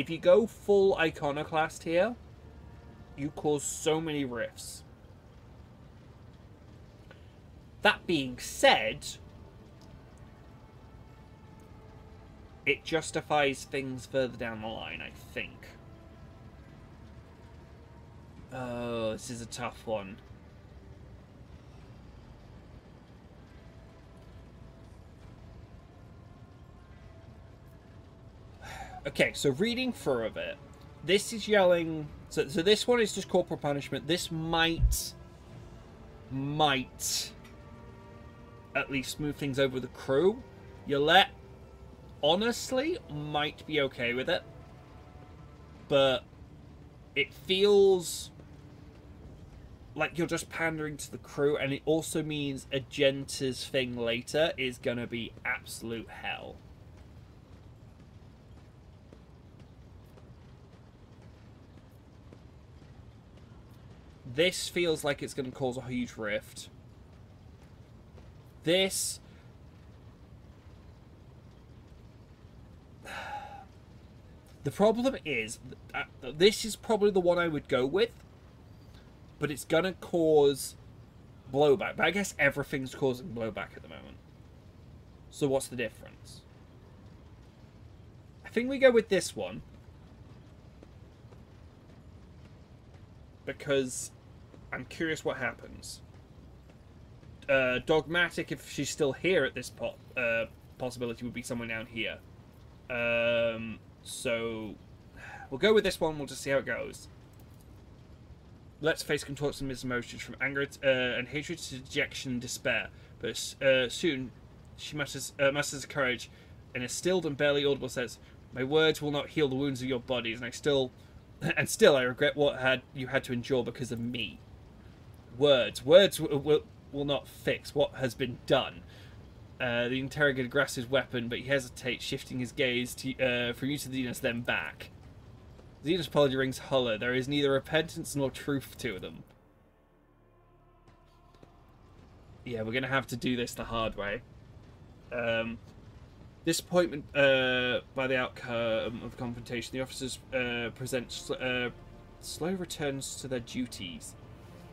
If you go full iconoclast here, you cause so many rifts. That being said, it justifies things further down the line, I think. Oh, this is a tough one. Okay, so reading through of it, this is yelling. So, so this one is just corporal punishment. This might, might, at least smooth things over with the crew. Yrliet, honestly, might be okay with it, but it feels like you're just pandering to the crew, and it also means Argenta's thing later is gonna be absolute hell. This feels like it's going to cause a huge rift. This... The problem is, uh, this is probably the one I would go with, but it's going to cause blowback. But I guess everything's causing blowback at the moment. So what's the difference? I think we go with this one. Because I'm curious what happens. Uh, dogmatic, if she's still here at this po uh, possibility, would be somewhere down here. Um, so we'll go with this one. We'll just see how it goes. Let's face contorts and mixed emotions from anger uh, and hatred to dejection and despair. But uh, soon she musters, uh, musters courage and a stilled and barely audible says, "My words will not heal the wounds of your bodies, and I still, and still I regret what had you had to endure because of me." Words. Words will, will not fix what has been done. Uh, the interrogator grasps his weapon, but he hesitates, shifting his gaze to, uh, from Euthydemus, then back. Zena's apology rings hollow. There is neither repentance nor truth to them. Yeah, we're going to have to do this the hard way. Um, disappointment uh, by the outcome of the confrontation. The officers uh, present sl uh, slow returns to their duties.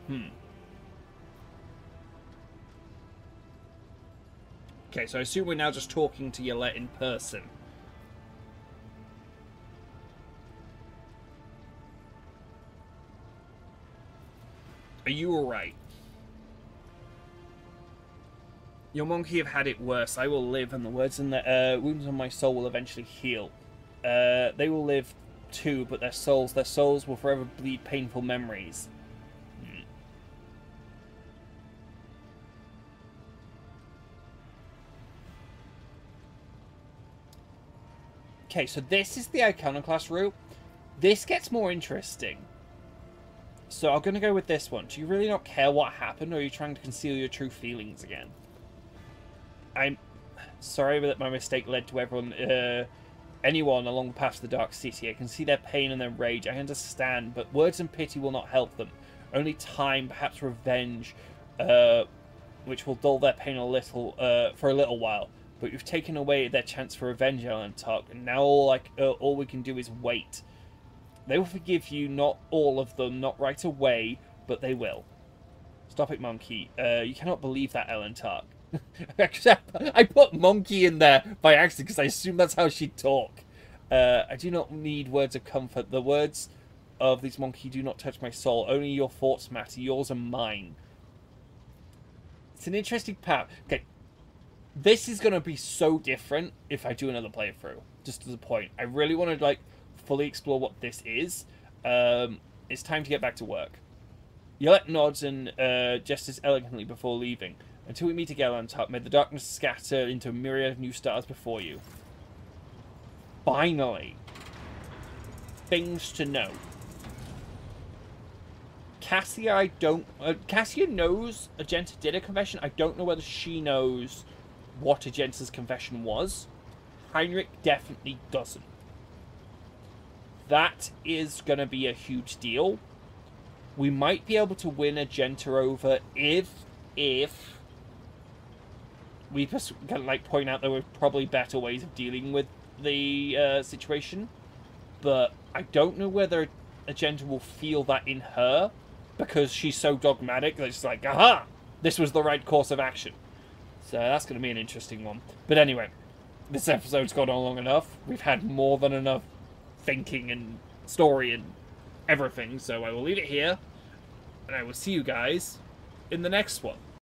Hmm. Okay, so I assume we're now just talking to Yrliet in person. Are you alright? Your monkey have had it worse. I will live, and the words in the uh, wounds on my soul will eventually heal. Uh, they will live too, but their souls, their souls will forever bleed painful memories. Okay, so this is the Iconoclast route. This gets more interesting. So I'm going to go with this one. Do you really not care what happened, or are you trying to conceal your true feelings again? I'm sorry that my mistake led to everyone, uh, anyone along the path to the Dark City. I can see their pain and their rage. I understand, but words and pity will not help them. Only time, perhaps revenge, uh, which will dull their pain a little, uh, for a little while but you've taken away their chance for revenge, Alantok, and now all like uh, all we can do is wait. They will forgive you, not all of them, not right away, but they will. Stop it, Monkey. Uh, you cannot believe that, Alantok. I put Monkey in there by accident because I assume that's how she'd talk. Uh, I do not need words of comfort. The words of these monkey do not touch my soul. Only your thoughts matter. Yours and mine. It's an interesting path. Okay, this is going to be so different if I do another playthrough. Just to the point. I really want to, like, fully explore what this is. Um, it's time to get back to work. Yrliet nods and uh, gestures elegantly before leaving. Until we meet again on top, may the darkness scatter into a myriad of new stars before you. Finally. Things to know. Cassia, I don't... Uh, Cassia knows Argenta did a confession. I don't know whether she knows what Argenta's confession was. Heinrix definitely doesn't. That is going to be a huge deal. We might be able to win Argenta over if, if we just of like point out there were probably better ways of dealing with the uh, situation. but I don't know whether Argenta will feel that in her because she's so dogmatic that it's like, aha, this was the right course of action. So that's going to be an interesting one. But anyway, this episode's gone on long enough. We've had more than enough thinking and story and everything. So I will leave it here, and I will see you guys in the next one.